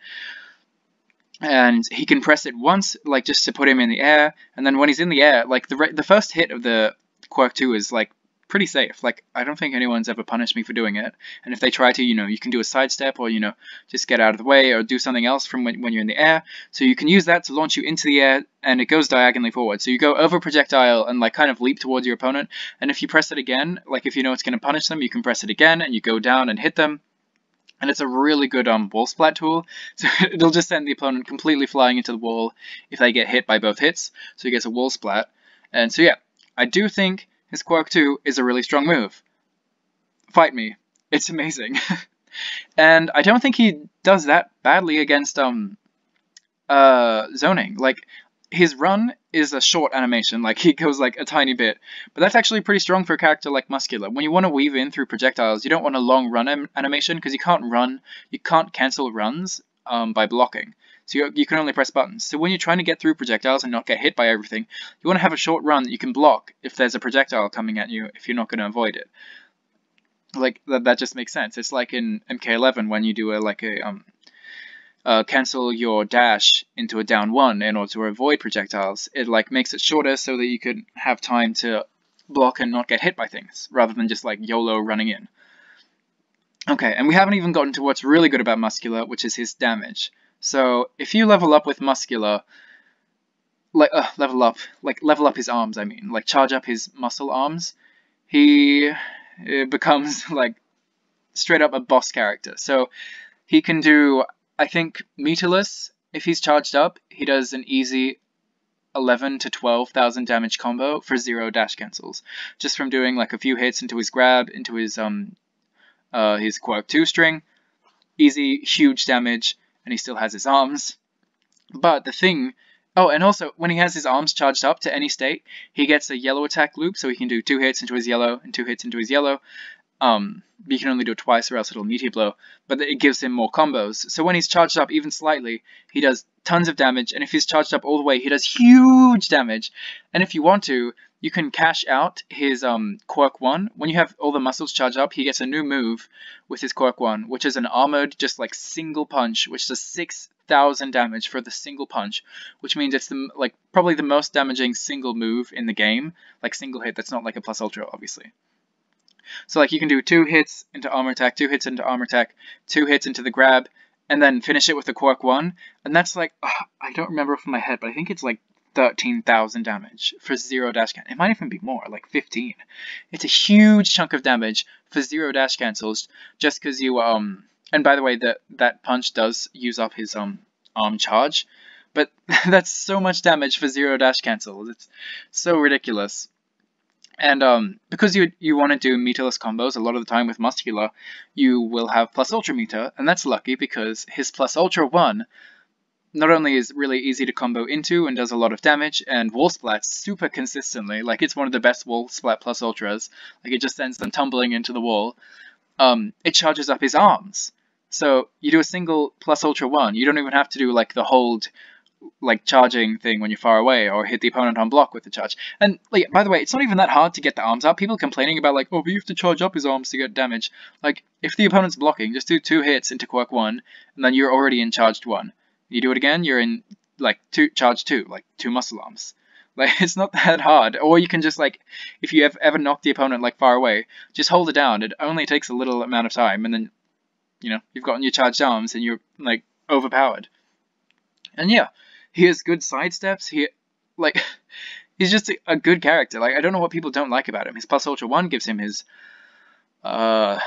And he can press it once, like just to put him in the air, and then when he's in the air, like the the first hit of the Quirk 2 is like pretty safe. Like, I don't think anyone's ever punished me for doing it. And if they try to, you know, you can do a sidestep or, you know, just get out of the way or do something else from when, when you're in the air. So you can use that to launch you into the air and it goes diagonally forward. So you go over projectile and like kind of leap towards your opponent. And if you press it again, like if you know it's going to punish them, you can press it again and you go down and hit them. And it's a really good um, wall splat tool. So it'll just send the opponent completely flying into the wall if they get hit by both hits. So he gets a wall splat. And so yeah, I do think his Quirk 2 is a really strong move. Fight me. It's amazing. and I don't think he does that badly against um uh zoning. Like his run is a short animation, like he goes like a tiny bit, but that's actually pretty strong for a character like Muscular. When you want to weave in through projectiles, you don't want a long run animation because you can't run, you can't cancel runs um, by blocking. So you, you can only press buttons. So when you're trying to get through projectiles and not get hit by everything, you want to have a short run that you can block if there's a projectile coming at you if you're not going to avoid it. Like, that, that just makes sense. It's like in MK11 when you do a, like a, um, uh, cancel your dash into a down one in order to avoid projectiles. It like makes it shorter so that you can have time to block and not get hit by things, rather than just like YOLO running in. Okay, and we haven't even gotten to what's really good about Muscular, which is his damage. So if you level up with Muscular, like uh, level up, like level up his arms, I mean, like charge up his muscle arms, he becomes like straight up a boss character. So he can do, I think, meterless. If he's charged up, he does an easy 11 to 12,000 damage combo for zero dash cancels, just from doing like a few hits into his grab, into his um, uh, his Quirk 2 string. Easy, huge damage and he still has his arms. But the thing, oh, and also when he has his arms charged up to any state, he gets a yellow attack loop, so he can do two hits into his yellow and two hits into his yellow. Um, you can only do it twice or else it'll meteor blow, but it gives him more combos. So when he's charged up even slightly, he does tons of damage, and if he's charged up all the way, he does huge damage. And if you want to, you can cash out his um, Quirk 1. When you have all the muscles charged up, he gets a new move with his Quirk 1, which is an armored, just like single punch, which does 6,000 damage for the single punch, which means it's the like probably the most damaging single move in the game, like single hit that's not like a plus ultra, obviously. So like you can do two hits into armor attack, two hits into armor attack, two hits into the grab, and then finish it with the Quirk 1, and that's like, uh, I don't remember from my head, but I think it's like 13,000 damage for zero dash cancel. It might even be more, like 15. It's a huge chunk of damage for zero dash cancels just because you, um, and by the way, that, that punch does use up his, um, arm charge, but that's so much damage for zero dash cancels. It's so ridiculous. And um, because you you want to do meterless combos, a lot of the time with Muscular, you will have plus ultra meter, and that's lucky because his plus ultra 1 not only is really easy to combo into and does a lot of damage, and wall splats super consistently, like it's one of the best wall splat plus ultras, like it just sends them tumbling into the wall, um, it charges up his arms. So you do a single plus ultra one, you don't even have to do like the hold like charging thing when you're far away or hit the opponent on block with the charge. And like by the way, it's not even that hard to get the arms up. People complaining about like, oh, but you have to charge up his arms to get damage. Like if the opponent's blocking, just do two hits into quirk one, and then you're already in charged one. You do it again, you're in like two charge two, like two muscle arms. Like, it's not that hard. Or you can just, like, if you have ever knocked the opponent, like, far away, just hold it down. It only takes a little amount of time, and then, you know, you've gotten your charged arms, and you're, like, overpowered. And yeah, he has good sidesteps. He, like, he's just a, a good character. Like, I don't know what people don't like about him. His Plus Ultra 1 gives him his, uh,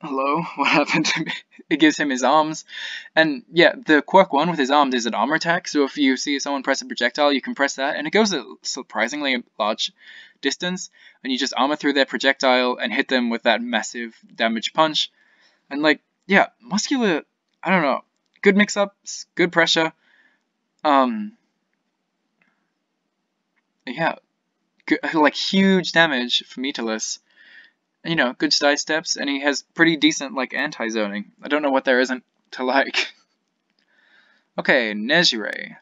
hello, what happened to me? It gives him his arms. And yeah, the quirk one with his arms is an armor attack. So if you see someone press a projectile, you can press that, and it goes a surprisingly large distance. And you just armor through their projectile and hit them with that massive damage punch. And like, yeah, muscular. I don't know. Good mix-ups, good pressure. Um. Yeah, good, like huge damage for meterless you know, good side steps, and he has pretty decent, like, anti-zoning. I don't know what there isn't to like. okay, Nejire.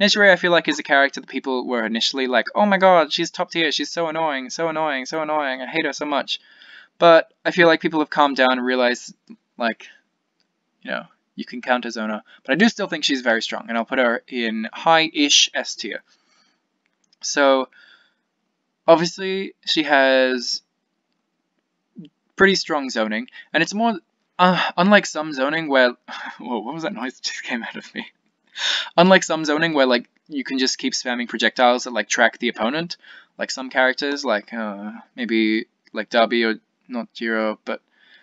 Nejire, I feel like, is a character that people were initially like, oh my god, she's top tier, she's so annoying, so annoying, so annoying, I hate her so much. But I feel like people have calmed down and realized, like, you know, you can count as her. But I do still think she's very strong, and I'll put her in high-ish S tier. So, obviously, she has pretty strong zoning, and it's more uh, unlike some zoning where whoa, what was that noise that just came out of me? Unlike some zoning where like you can just keep spamming projectiles that like track the opponent, like some characters like uh, maybe like Dabi or not Jiro, but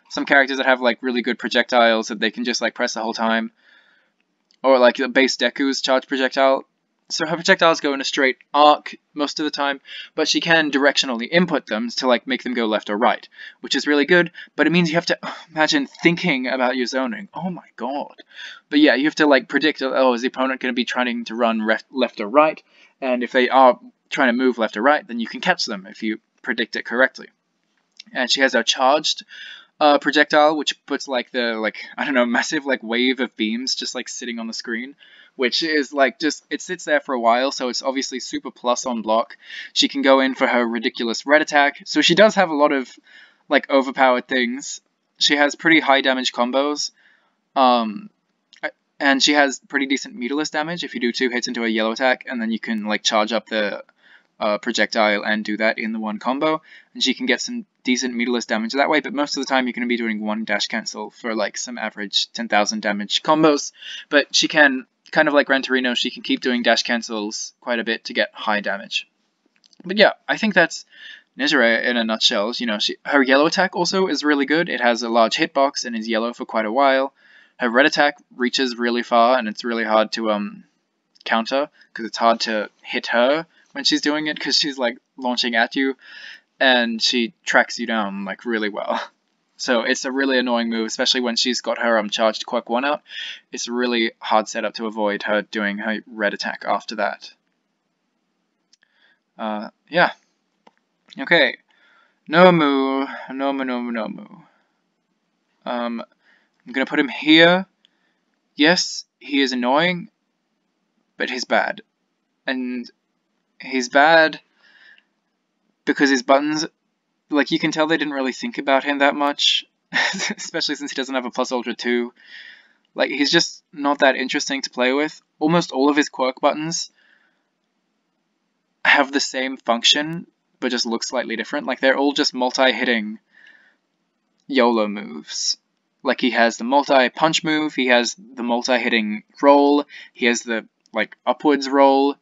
some characters that have like really good projectiles that they can just like press the whole time, or like the base Deku's charge projectile so her projectiles go in a straight arc most of the time, but she can directionally input them to like make them go left or right, which is really good, but it means you have to imagine thinking about your zoning. Oh my god. But yeah, you have to like predict, oh, is the opponent going to be trying to run left or right? And if they are trying to move left or right, then you can catch them if you predict it correctly. And she has a charged uh, projectile, which puts like the like I don't know massive like wave of beams just like sitting on the screen, which is like just it sits there for a while, so it's obviously super plus on block. She can go in for her ridiculous red attack, so she does have a lot of like overpowered things. She has pretty high damage combos, um, and she has pretty decent meterless damage if you do two hits into a yellow attack, and then you can like charge up the uh, projectile and do that in the one combo, and she can get some decent meterless damage that way, but most of the time you're going to be doing one dash cancel for like some average 10,000 damage combos, but she can kind of like Gran Torino, she can keep doing dash cancels quite a bit to get high damage. But yeah, I think that's Nejire in a nutshell. You know, she, her yellow attack also is really good. It has a large hitbox and is yellow for quite a while. Her red attack reaches really far and it's really hard to um counter because it's hard to hit her when she's doing it because she's like launching at you and she tracks you down like really well. So it's a really annoying move, especially when she's got her um, charged Quirk 1 out. It's a really hard setup to avoid her doing her red attack after that. Uh, yeah. Okay. Nomu, Nomu, Nomu, Nomu. Um, I'm gonna put him here. Yes, he is annoying, but he's bad. And he's bad because his buttons like you can tell they didn't really think about him that much, especially since he doesn't have a plus ultra 2. Like he's just not that interesting to play with. Almost all of his quirk buttons have the same function, but just look slightly different. Like they're all just multi-hitting YOLO moves. Like he has the multi-punch move, he has the multi-hitting roll, he has the like upwards roll,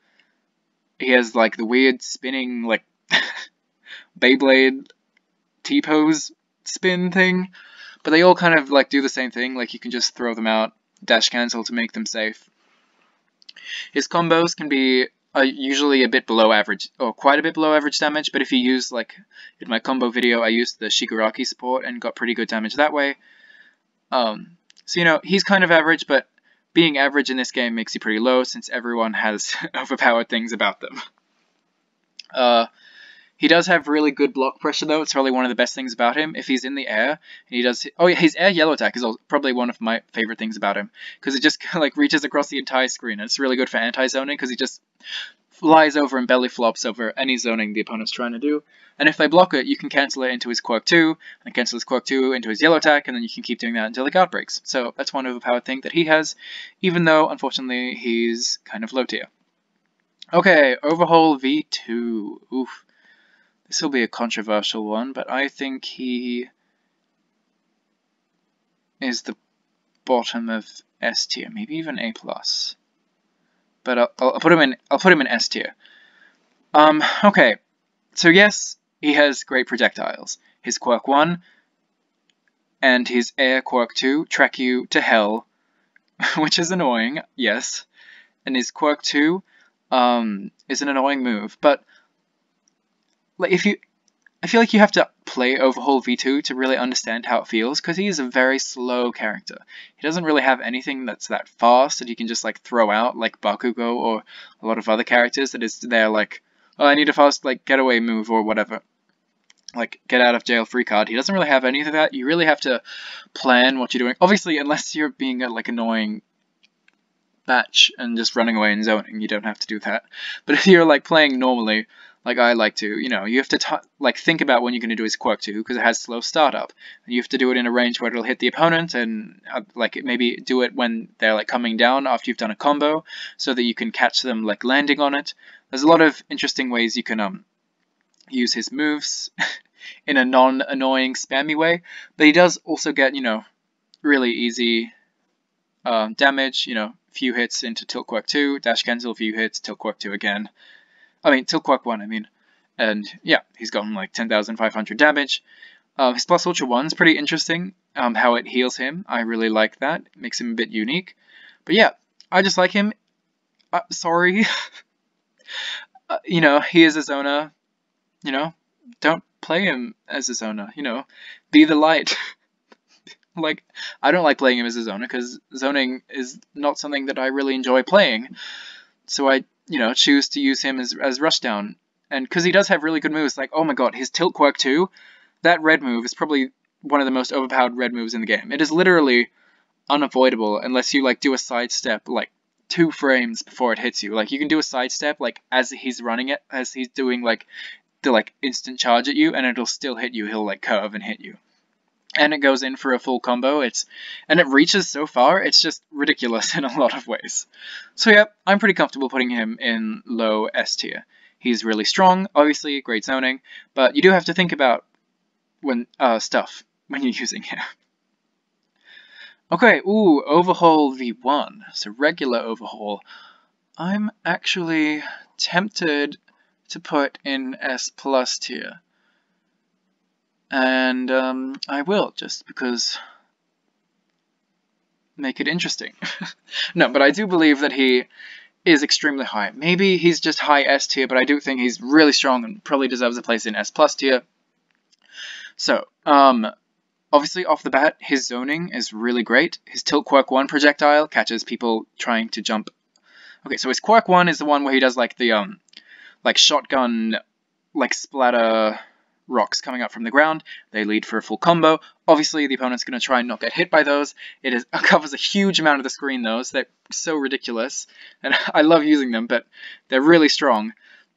he has like the weird spinning like Beyblade T-pose spin thing, but they all kind of like do the same thing, like you can just throw them out, dash cancel to make them safe. His combos can be uh, usually a bit below average, or quite a bit below average damage, but if you use, like, in my combo video, I used the Shigaraki support and got pretty good damage that way. Um, so, you know, he's kind of average, but being average in this game makes you pretty low since everyone has overpowered things about them. Uh, he does have really good block pressure, though. It's probably one of the best things about him. If he's in the air, and he does... Oh, yeah, his air yellow attack is probably one of my favorite things about him. Because it just, like, reaches across the entire screen. And it's really good for anti-zoning, because he just flies over and belly flops over any zoning the opponent's trying to do. And if they block it, you can cancel it into his Quirk 2, and cancel his Quirk 2 into his yellow attack, and then you can keep doing that until the guard breaks. So that's one overpowered thing that he has, even though, unfortunately, he's kind of low tier. Okay, Overhaul V2. Oof. This will be a controversial one, but I think he is the bottom of S tier, maybe even A plus. But I'll, I'll, put him in. I'll put him in S tier. Um. Okay. So yes, he has great projectiles. His quirk one and his air quirk two track you to hell, which is annoying. Yes, and his quirk two um, is an annoying move. But like if you, I feel like you have to play Overhaul V2 to really understand how it feels because he is a very slow character. He doesn't really have anything that's that fast that you can just like throw out like Bakugo or a lot of other characters that is there like, oh, I need a fast like getaway move or whatever. Like get out of jail free card. He doesn't really have any of that. You really have to plan what you're doing. Obviously, unless you're being a, like annoying batch and just running away and zoning. You don't have to do that. But if you're like playing normally, like I like to, you know, you have to like think about when you're going to do his quirk 2 because it has slow startup. And you have to do it in a range where it'll hit the opponent and uh, like maybe do it when they're like coming down after you've done a combo so that you can catch them like landing on it. There's a lot of interesting ways you can um use his moves in a non-annoying spammy way, but he does also get, you know, really easy um, damage, you know, few hits into Tilt Quirk 2, dash cancel, few hits, Tilt Quirk 2 again. I mean, Tilt Quirk 1, I mean. And yeah, he's gotten like 10,500 damage. Uh, his Plus Ultra 1 is pretty interesting, um, how it heals him. I really like that. It makes him a bit unique. But yeah, I just like him. Uh, sorry. uh, you know, he is a zoner. You know, don't play him as a zoner. You know, be the light. like I don't like playing him as a zoner because zoning is not something that I really enjoy playing. So I, you know, choose to use him as as rushdown. And because he does have really good moves, like oh my god, his tilt quirk too. That red move is probably one of the most overpowered red moves in the game. It is literally unavoidable unless you like do a sidestep like two frames before it hits you. Like you can do a sidestep like as he's running it, as he's doing like the like instant charge at you, and it'll still hit you. He'll like curve and hit you and it goes in for a full combo. It's and it reaches so far, it's just ridiculous in a lot of ways. So yeah, I'm pretty comfortable putting him in low S tier. He's really strong, obviously great zoning, but you do have to think about when uh, stuff when you're using him. Okay, ooh, Overhaul V1, so regular Overhaul. I'm actually tempted to put in S plus tier and um, I will just because make it interesting. no, but I do believe that he is extremely high. Maybe he's just high S tier, but I do think he's really strong and probably deserves a place in S plus tier. So, um, obviously off the bat, his zoning is really great. His tilt quirk 1 projectile catches people trying to jump. Okay, so his quirk 1 is the one where he does like the, um, like shotgun, like splatter rocks coming up from the ground. They lead for a full combo. Obviously, the opponent's going to try and not get hit by those. It is, covers a huge amount of the screen, those. They're so ridiculous. And I love using them, but they're really strong.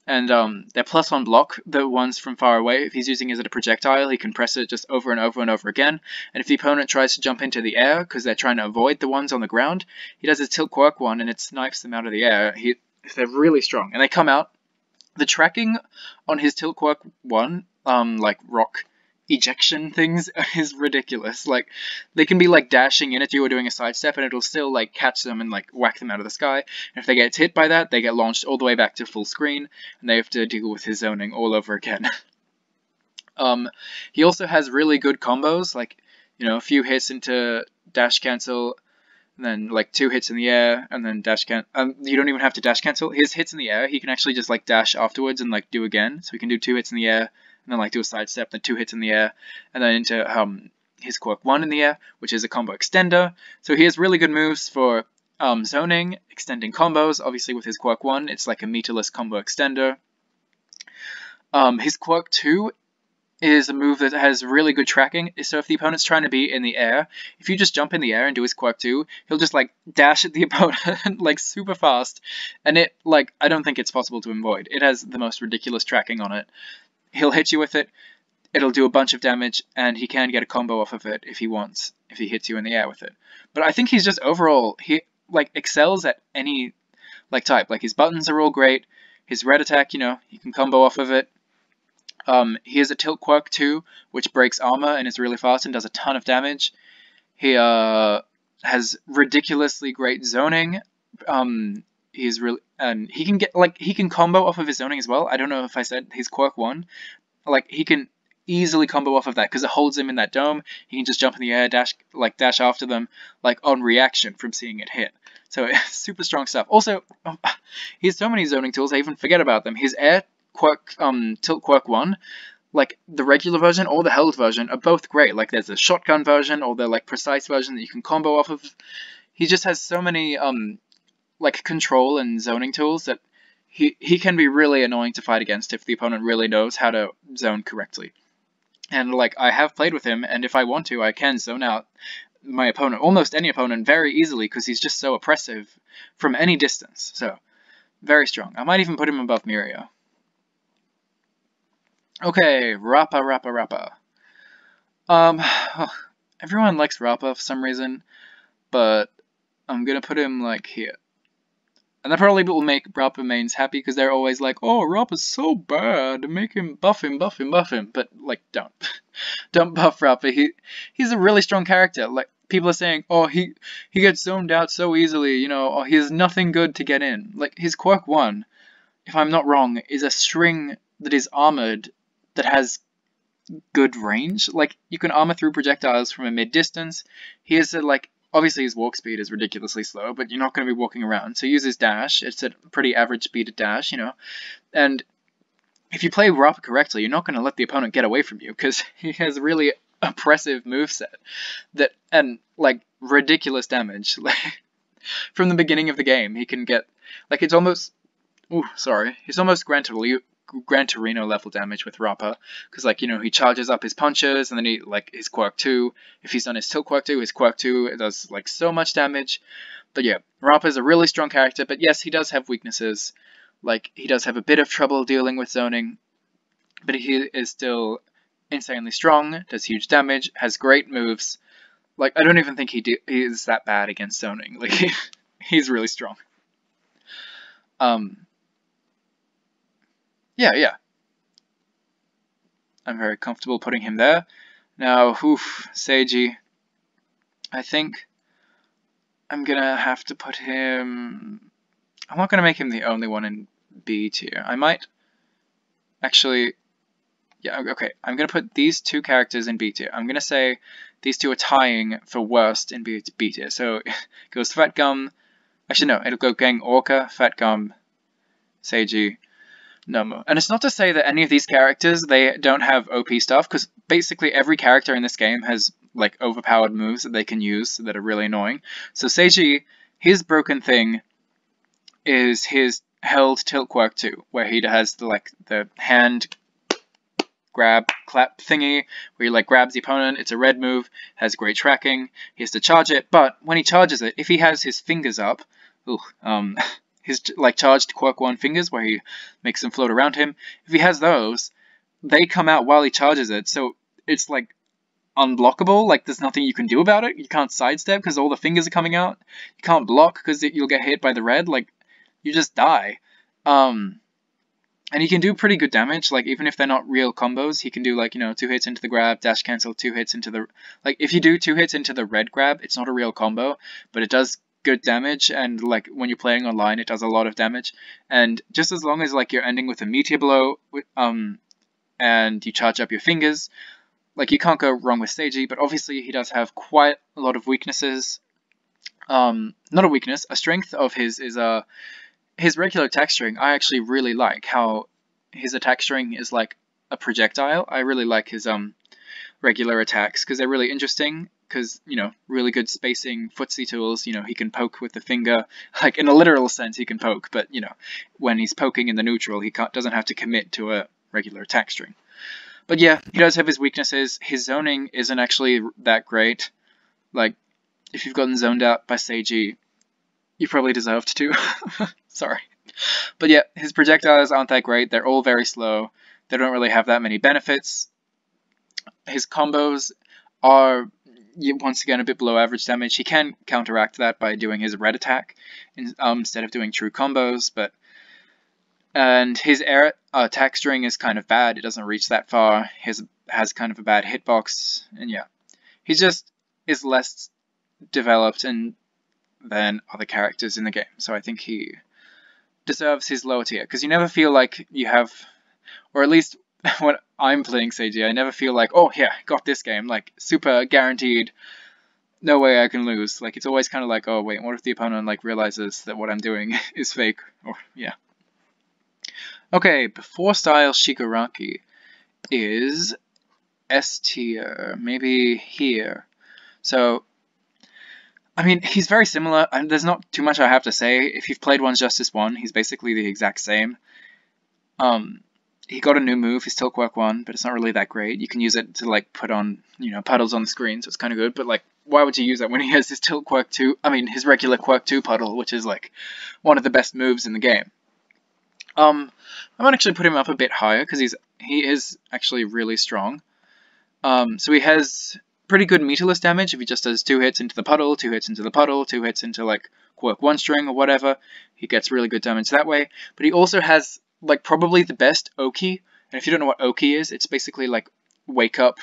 And um, they're plus one block, the ones from far away. If he's using it as a projectile, he can press it just over and over and over again. And if the opponent tries to jump into the air, because they're trying to avoid the ones on the ground, he does a tilt quirk one, and it snipes them out of the air. He, they're really strong. And they come out the tracking on his tilt quirk one um like rock ejection things is ridiculous. Like they can be like dashing in at you or doing a sidestep and it'll still like catch them and like whack them out of the sky. And if they get hit by that, they get launched all the way back to full screen and they have to deal with his zoning all over again. um he also has really good combos, like you know, a few hits into dash cancel and then like two hits in the air and then dash can um you don't even have to dash cancel. His hits in the air, he can actually just like dash afterwards and like do again. So he can do two hits in the air and then like do a sidestep, then two hits in the air, and then into um, his quirk one in the air, which is a combo extender. So he has really good moves for um, zoning, extending combos. Obviously with his quirk one, it's like a meterless combo extender. Um, his quirk two is a move that has really good tracking. So if the opponent's trying to be in the air, if you just jump in the air and do his quirk 2, he'll just like dash at the opponent like super fast. And it like I don't think it's possible to avoid. It has the most ridiculous tracking on it he'll hit you with it, it'll do a bunch of damage, and he can get a combo off of it if he wants, if he hits you in the air with it. But I think he's just overall, he like excels at any like type. Like his buttons are all great. His red attack, you know, he can combo off of it. Um, he has a tilt quirk too, which breaks armor and is really fast and does a ton of damage. He uh, has ridiculously great zoning. Um, he's really and he can get like he can combo off of his zoning as well. I don't know if I said his quirk one. Like he can easily combo off of that because it holds him in that dome. He can just jump in the air, dash like dash after them, like on reaction from seeing it hit. So super strong stuff. Also, he has so many zoning tools. I even forget about them. His air quirk, um, tilt quirk one, like the regular version or the held version are both great. Like there's a shotgun version or the like precise version that you can combo off of. He just has so many um like control and zoning tools that he he can be really annoying to fight against if the opponent really knows how to zone correctly. And like I have played with him, and if I want to, I can zone out my opponent, almost any opponent, very easily because he's just so oppressive from any distance. So very strong. I might even put him above Mirio. Okay, Rappa, Rappa, Rappa. Um, everyone likes Rappa for some reason, but I'm gonna put him like here. And that probably will make Rappa mains happy because they're always like, oh, Rappa's so bad, make him buff him, buff him, buff him. But, like, don't. don't buff Rappa. He, he's a really strong character. Like, people are saying, oh, he, he gets zoned out so easily, you know, oh, he has nothing good to get in. Like, his quirk 1, if I'm not wrong, is a string that is armored that has good range. Like, you can armor through projectiles from a mid-distance. He has a, like, Obviously his walk speed is ridiculously slow, but you're not going to be walking around. So use his dash. It's a pretty average speed of dash, you know. And if you play Rappa correctly, you're not going to let the opponent get away from you because he has a really oppressive moveset that and like ridiculous damage. From the beginning of the game, he can get like it's almost Ooh, sorry. He's almost Gran Gran Torino level damage with Rappa, because like you know he charges up his punches and then he like his quirk two. If he's done his tilt quirk two, his quirk two does like so much damage. But yeah, Rappa is a really strong character. But yes, he does have weaknesses. Like he does have a bit of trouble dealing with zoning, but he is still insanely strong. Does huge damage. Has great moves. Like I don't even think he, he is that bad against zoning. Like he, he's really strong. Um, yeah, yeah. I'm very comfortable putting him there. Now, oof, Seiji. I think I'm gonna have to put him... I'm not gonna make him the only one in B tier. I might actually... Yeah, okay. I'm gonna put these two characters in B tier. I'm gonna say these two are tying for worst in B, B tier. So it goes Fat Gum... Actually, no. It'll go Gang Orca, Fat Gum, Seiji, Nomu. And it's not to say that any of these characters, they don't have OP stuff, because basically every character in this game has like overpowered moves that they can use that are really annoying. So Seiji, his broken thing is his held tilt quirk 2, where he has the like the hand grab clap thingy where he like grabs the opponent. It's a red move, has great tracking. He has to charge it, but when he charges it, if he has his fingers up, ooh, um, his like charged quirk one fingers where he makes them float around him. If he has those, they come out while he charges it, so it's like unblockable. Like there's nothing you can do about it. You can't sidestep because all the fingers are coming out. You can't block because you'll get hit by the red. Like you just die. Um, and he can do pretty good damage. Like even if they're not real combos, he can do like you know two hits into the grab, dash cancel, two hits into the like if you do two hits into the red grab, it's not a real combo, but it does good damage and like when you're playing online it does a lot of damage. And just as long as like you're ending with a meteor blow um and you charge up your fingers like you can't go wrong with Seiji but obviously he does have quite a lot of weaknesses. Um not a weakness a strength of his is uh his regular attack string. I actually really like how his attack string is like a projectile. I really like his um regular attacks because they're really interesting because you know really good spacing footsie tools you know he can poke with the finger. Like in a literal sense he can poke but you know when he's poking in the neutral he doesn't have to commit to a regular attack string. But yeah he does have his weaknesses. His zoning isn't actually that great. Like if you've gotten zoned out by Seiji you probably deserved to. Sorry. But yeah his projectiles aren't that great. They're all very slow. They don't really have that many benefits. His combos are once again a bit below average damage. He can counteract that by doing his red attack in, um, instead of doing true combos, but and his air uh, attack string is kind of bad. It doesn't reach that far. His has kind of a bad hitbox, and yeah, he just is less developed and than other characters in the game. So I think he deserves his lower tier because you never feel like you have, or at least when I'm playing Seiji, I never feel like, oh yeah, got this game, like super guaranteed, no way I can lose. Like it's always kind of like, oh wait, what if the opponent like realizes that what I'm doing is fake? Or yeah. Okay, before style Shigaraki is S tier, maybe here. So I mean, he's very similar, and there's not too much I have to say. If you've played One's Justice 1, he's basically the exact same. Um, he got a new move, his Tilt Quirk 1, but it's not really that great. You can use it to, like, put on, you know, puddles on the screen, so it's kind of good, but, like, why would you use that when he has his Tilt Quirk 2, I mean, his regular Quirk 2 puddle, which is, like, one of the best moves in the game. Um, I might actually put him up a bit higher, because he's he is actually really strong. Um, so he has pretty good meterless damage if he just does two hits into the puddle, two hits into the puddle, two hits into like quirk one string or whatever. He gets really good damage that way. But he also has like probably the best Oki. And if you don't know what Oki is, it's basically like wake up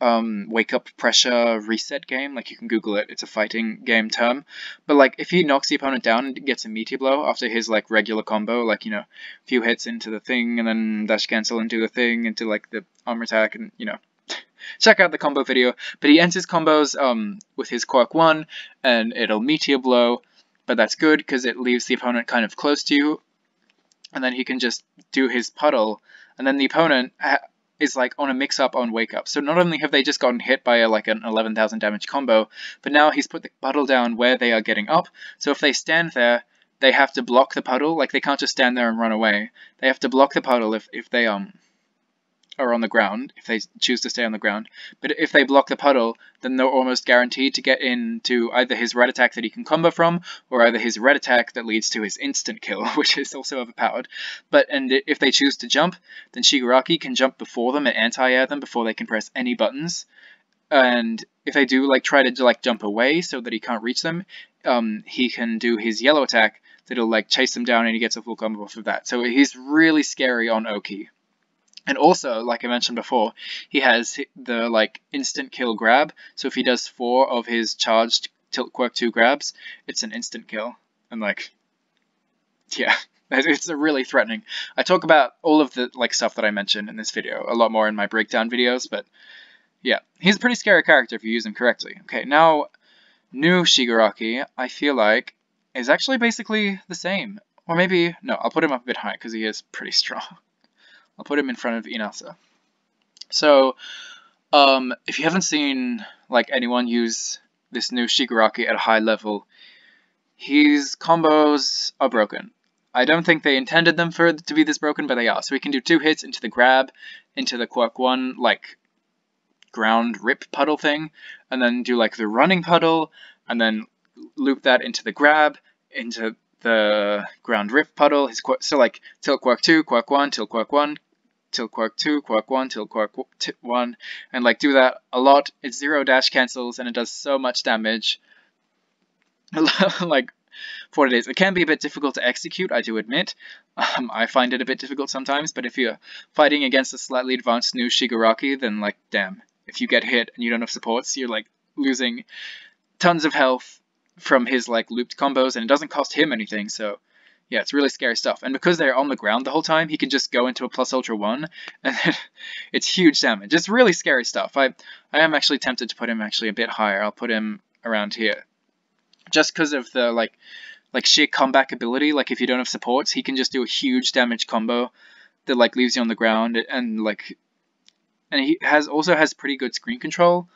um, wake up pressure reset game. Like you can Google it. It's a fighting game term. But like if he knocks the opponent down and gets a meteor blow after his like regular combo, like you know, a few hits into the thing and then dash cancel into the thing into like the armor attack and you know check out the combo video. But he ends his combos um, with his Quirk 1, and it'll Meteor Blow, but that's good because it leaves the opponent kind of close to you, and then he can just do his puddle, and then the opponent is like on a mix-up on wake-up. So not only have they just gotten hit by a, like an 11,000 damage combo, but now he's put the puddle down where they are getting up, so if they stand there, they have to block the puddle, like they can't just stand there and run away. They have to block the puddle if, if they um are on the ground, if they choose to stay on the ground. But if they block the puddle, then they're almost guaranteed to get into either his red attack that he can combo from, or either his red attack that leads to his instant kill, which is also overpowered. But and if they choose to jump, then Shigaraki can jump before them and anti-air them before they can press any buttons. And if they do like try to like jump away so that he can't reach them, um, he can do his yellow attack that'll like chase them down and he gets a full combo off of that. So he's really scary on Oki. And also, like I mentioned before, he has the like instant kill grab. So if he does four of his charged tilt quirk two grabs, it's an instant kill. And like, yeah, it's a really threatening. I talk about all of the like stuff that I mentioned in this video a lot more in my breakdown videos, but yeah, he's a pretty scary character if you use him correctly. Okay, now new Shigaraki, I feel like is actually basically the same. Or maybe, no, I'll put him up a bit high because he is pretty strong. I'll put him in front of Inasa. So, um, if you haven't seen like anyone use this new Shigaraki at a high level, his combos are broken. I don't think they intended them for to be this broken, but they are. So he can do two hits into the grab, into the Quirk 1, like, ground rip puddle thing, and then do, like, the running puddle, and then loop that into the grab, into the ground rip puddle. His So, like, tilt Quirk 2, Quirk 1, tilt Quirk 1, tilt quirk 2, quirk 1, tilt quirk 1, and like do that a lot. It's zero dash cancels and it does so much damage. like for it is. It can be a bit difficult to execute, I do admit. Um, I find it a bit difficult sometimes, but if you're fighting against a slightly advanced new Shigaraki, then like, damn, if you get hit and you don't have supports, you're like losing tons of health from his like looped combos, and it doesn't cost him anything, so yeah, it's really scary stuff. And because they're on the ground the whole time, he can just go into a plus ultra one, and it's huge damage. It's really scary stuff. I I am actually tempted to put him actually a bit higher. I'll put him around here, just because of the like like sheer comeback ability. Like if you don't have supports, he can just do a huge damage combo that like leaves you on the ground and like and he has also has pretty good screen control.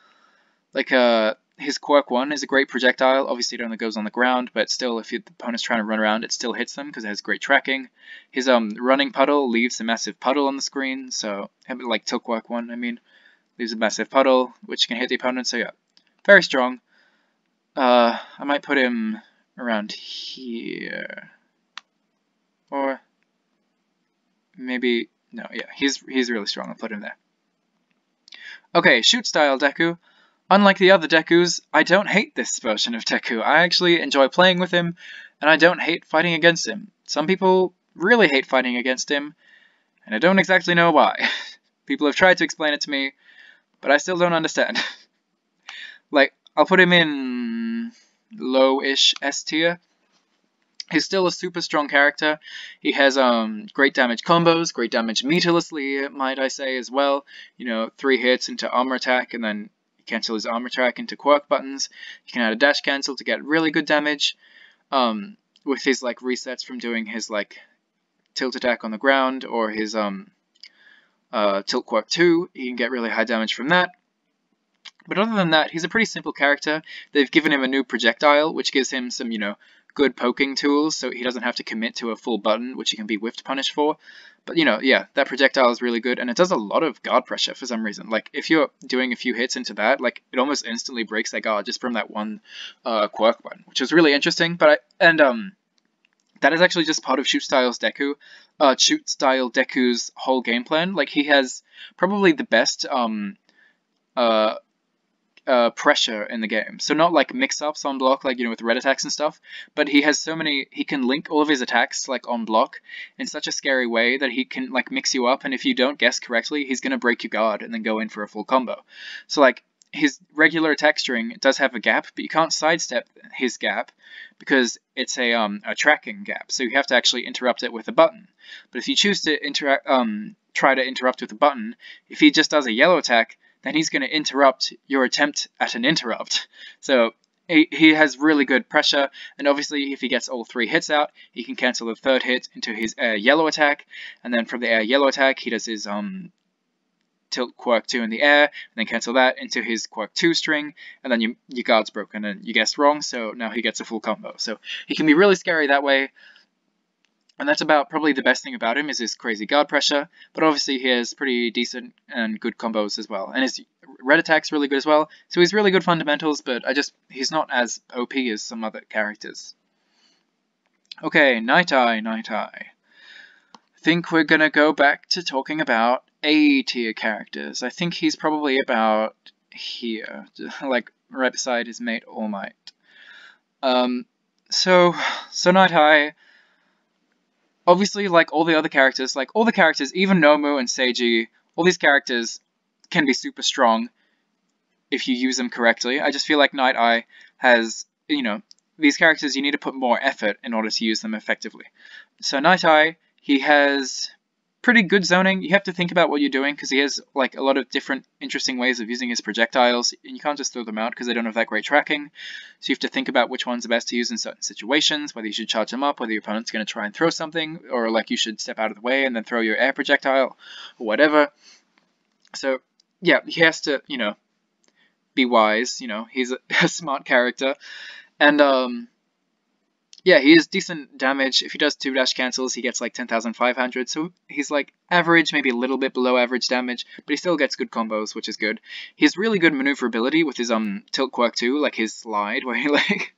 Like uh his Quirk 1 is a great projectile. Obviously, it only goes on the ground, but still, if the opponent's trying to run around, it still hits them because it has great tracking. His um running puddle leaves a massive puddle on the screen, so like Tilt Quirk 1, I mean, leaves a massive puddle, which can hit the opponent, so yeah, very strong. Uh, I might put him around here. Or maybe, no, yeah, he's, he's really strong. I'll put him there. Okay, shoot style Deku. Unlike the other Dekus, I don't hate this version of Deku. I actually enjoy playing with him, and I don't hate fighting against him. Some people really hate fighting against him, and I don't exactly know why. people have tried to explain it to me, but I still don't understand. like, I'll put him in low-ish S tier. He's still a super strong character. He has um, great damage combos, great damage meterlessly, might I say, as well. You know, three hits into armor attack, and then cancel his armor attack into quirk buttons. You can add a dash cancel to get really good damage. Um, with his like resets from doing his like tilt attack on the ground or his um, uh, tilt quirk 2, he can get really high damage from that. But other than that, he's a pretty simple character. They've given him a new projectile, which gives him some, you know, good poking tools, so he doesn't have to commit to a full button, which he can be whiffed punished for. But, you know, yeah, that projectile is really good, and it does a lot of guard pressure for some reason. Like, if you're doing a few hits into that, like, it almost instantly breaks that guard just from that one uh, quirk button, which is really interesting. But I, and, um, that is actually just part of Shoot Style's Deku, uh, Shoot Style Deku's whole game plan. Like, he has probably the best, um, uh, uh, pressure in the game. So not like mix-ups on block, like, you know, with red attacks and stuff, but he has so many, he can link all of his attacks, like, on block in such a scary way that he can, like, mix you up, and if you don't guess correctly, he's gonna break your guard and then go in for a full combo. So, like, his regular attack string does have a gap, but you can't sidestep his gap because it's a, um, a tracking gap, so you have to actually interrupt it with a button. But if you choose to interact, um, try to interrupt with a button, if he just does a yellow attack, then he's going to interrupt your attempt at an interrupt. So he, he has really good pressure, and obviously if he gets all three hits out, he can cancel the third hit into his air yellow attack, and then from the air yellow attack, he does his um tilt quirk 2 in the air, and then cancel that into his quirk 2 string, and then you, your guard's broken, and you guessed wrong, so now he gets a full combo. So he can be really scary that way, and that's about probably the best thing about him is his crazy guard pressure, but obviously he has pretty decent and good combos as well. And his red attack's really good as well, so he's really good fundamentals, but I just he's not as OP as some other characters. Okay, Night Eye, Night Eye. I think we're gonna go back to talking about A tier characters. I think he's probably about here, like right beside his mate All Might. Um, so, so Night Eye obviously, like all the other characters, like all the characters, even Nomu and Seiji, all these characters can be super strong if you use them correctly. I just feel like Night Eye has, you know, these characters you need to put more effort in order to use them effectively. So Night Eye, he has pretty good zoning. You have to think about what you're doing because he has like a lot of different interesting ways of using his projectiles, and you can't just throw them out because they don't have that great tracking. So you have to think about which ones are best to use in certain situations, whether you should charge them up, whether your opponent's going to try and throw something, or like you should step out of the way and then throw your air projectile, or whatever. So yeah, he has to, you know, be wise. You know, he's a, a smart character, and um, yeah, he is decent damage. If he does two dash cancels, he gets like 10,500. So he's like average, maybe a little bit below average damage, but he still gets good combos, which is good. He has really good maneuverability with his um tilt quirk too, like his slide, where he like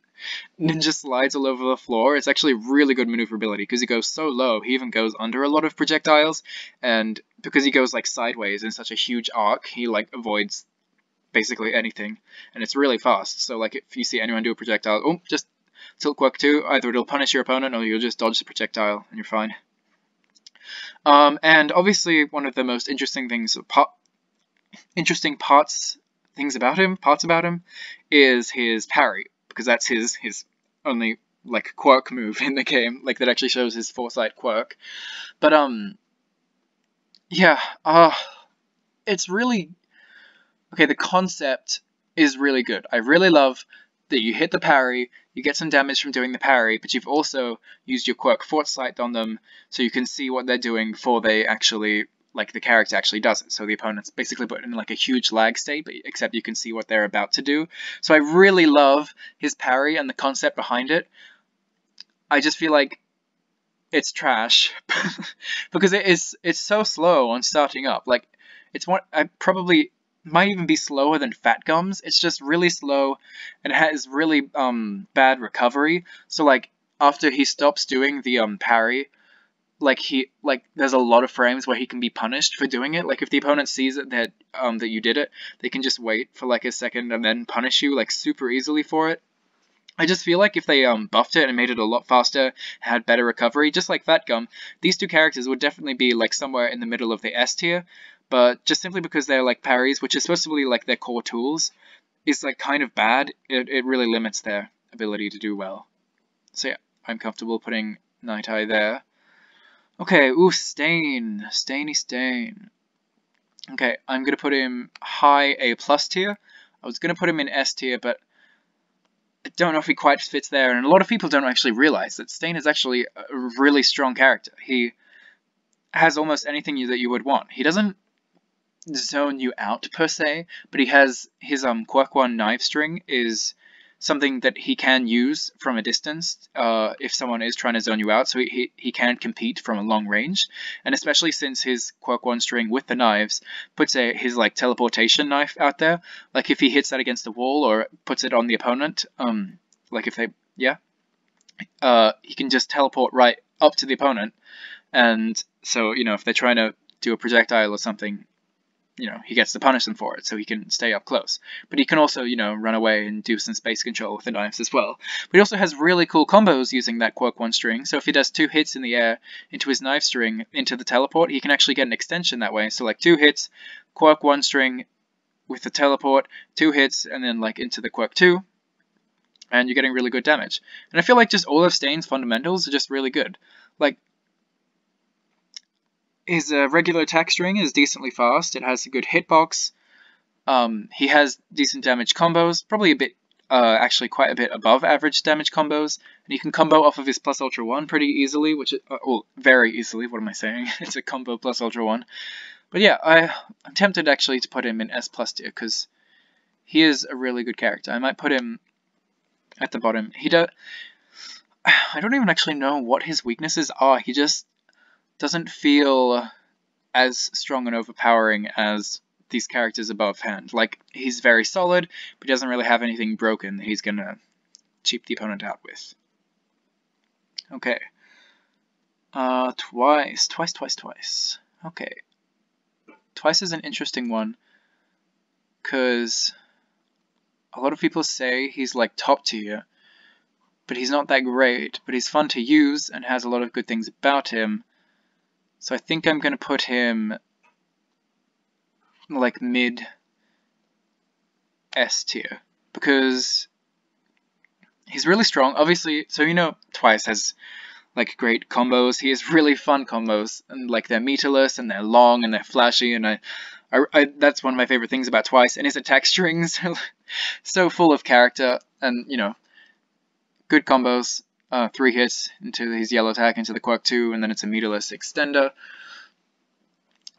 ninja slides all over the floor. It's actually really good maneuverability because he goes so low, he even goes under a lot of projectiles, and because he goes like sideways in such a huge arc, he like avoids basically anything, and it's really fast. So like if you see anyone do a projectile, oh, just Tilt Quirk 2, either it'll punish your opponent or you'll just dodge the projectile and you're fine. Um, and obviously one of the most interesting things, interesting parts, things about him, parts about him, is his parry, because that's his, his only like quirk move in the game, like that actually shows his foresight quirk. But um, yeah, uh, it's really okay. The concept is really good. I really love that you hit the parry, you get some damage from doing the parry, but you've also used your quirk Foresight on them so you can see what they're doing before they actually, like the character actually does it. So the opponent's basically put in like a huge lag state, but except you can see what they're about to do. So I really love his parry and the concept behind it. I just feel like it's trash because it is it's so slow on starting up. Like it's one I probably might even be slower than Fat Gums. It's just really slow and has really um, bad recovery. So like after he stops doing the um, parry, like he like there's a lot of frames where he can be punished for doing it. Like if the opponent sees that um that you did it, they can just wait for like a second and then punish you like super easily for it. I just feel like if they um, buffed it and made it a lot faster, had better recovery, just like Fat Gum, these two characters would definitely be like somewhere in the middle of the S tier. But just simply because they're like parries, which is supposed to be like their core tools, is like kind of bad. It it really limits their ability to do well. So yeah, I'm comfortable putting Night Eye there. Okay, ooh, Stain. Stainy Stain. Okay, I'm gonna put him high A plus tier. I was gonna put him in S tier, but I don't know if he quite fits there, and a lot of people don't actually realize that Stain is actually a really strong character. He has almost anything that you would want. He doesn't zone you out per se, but he has his um knife string is something that he can use from a distance uh, if someone is trying to zone you out, so he, he, he can compete from a long range. And especially since his Quirk 1 string with the knives puts a, his like teleportation knife out there, like if he hits that against the wall or puts it on the opponent, um, like if they, yeah, uh, he can just teleport right up to the opponent. And so, you know, if they're trying to do a projectile or something, you know, he gets to punish for it, so he can stay up close. But he can also, you know, run away and do some space control with the knives as well. But he also has really cool combos using that Quirk 1 string, so if he does two hits in the air into his knife string into the teleport, he can actually get an extension that way. So like two hits, Quirk 1 string with the teleport, two hits, and then like into the Quirk 2, and you're getting really good damage. And I feel like just all of Stain's fundamentals are just really good. Like, his uh, regular attack string is decently fast. It has a good hitbox. Um, he has decent damage combos, probably a bit, uh, actually quite a bit above average damage combos. And he can combo off of his plus ultra one pretty easily, which, uh, well, very easily. What am I saying? it's a combo plus ultra one. But yeah, I, I'm tempted actually to put him in S plus tier because he is a really good character. I might put him at the bottom. He does. I don't even actually know what his weaknesses are. He just doesn't feel as strong and overpowering as these characters above hand. Like, he's very solid, but he doesn't really have anything broken that he's gonna cheap the opponent out with. Okay. Uh, twice. Twice, twice, twice. Okay. Twice is an interesting one, because a lot of people say he's like top tier, but he's not that great, but he's fun to use and has a lot of good things about him. So I think I'm going to put him like mid S tier because he's really strong. Obviously, so you know Twice has like great combos. He has really fun combos and like they're meterless and they're long and they're flashy and I, I, I that's one of my favorite things about Twice. And his attack strings so full of character and you know good combos uh, three hits into his yellow attack into the Quirk 2, and then it's a meterless extender.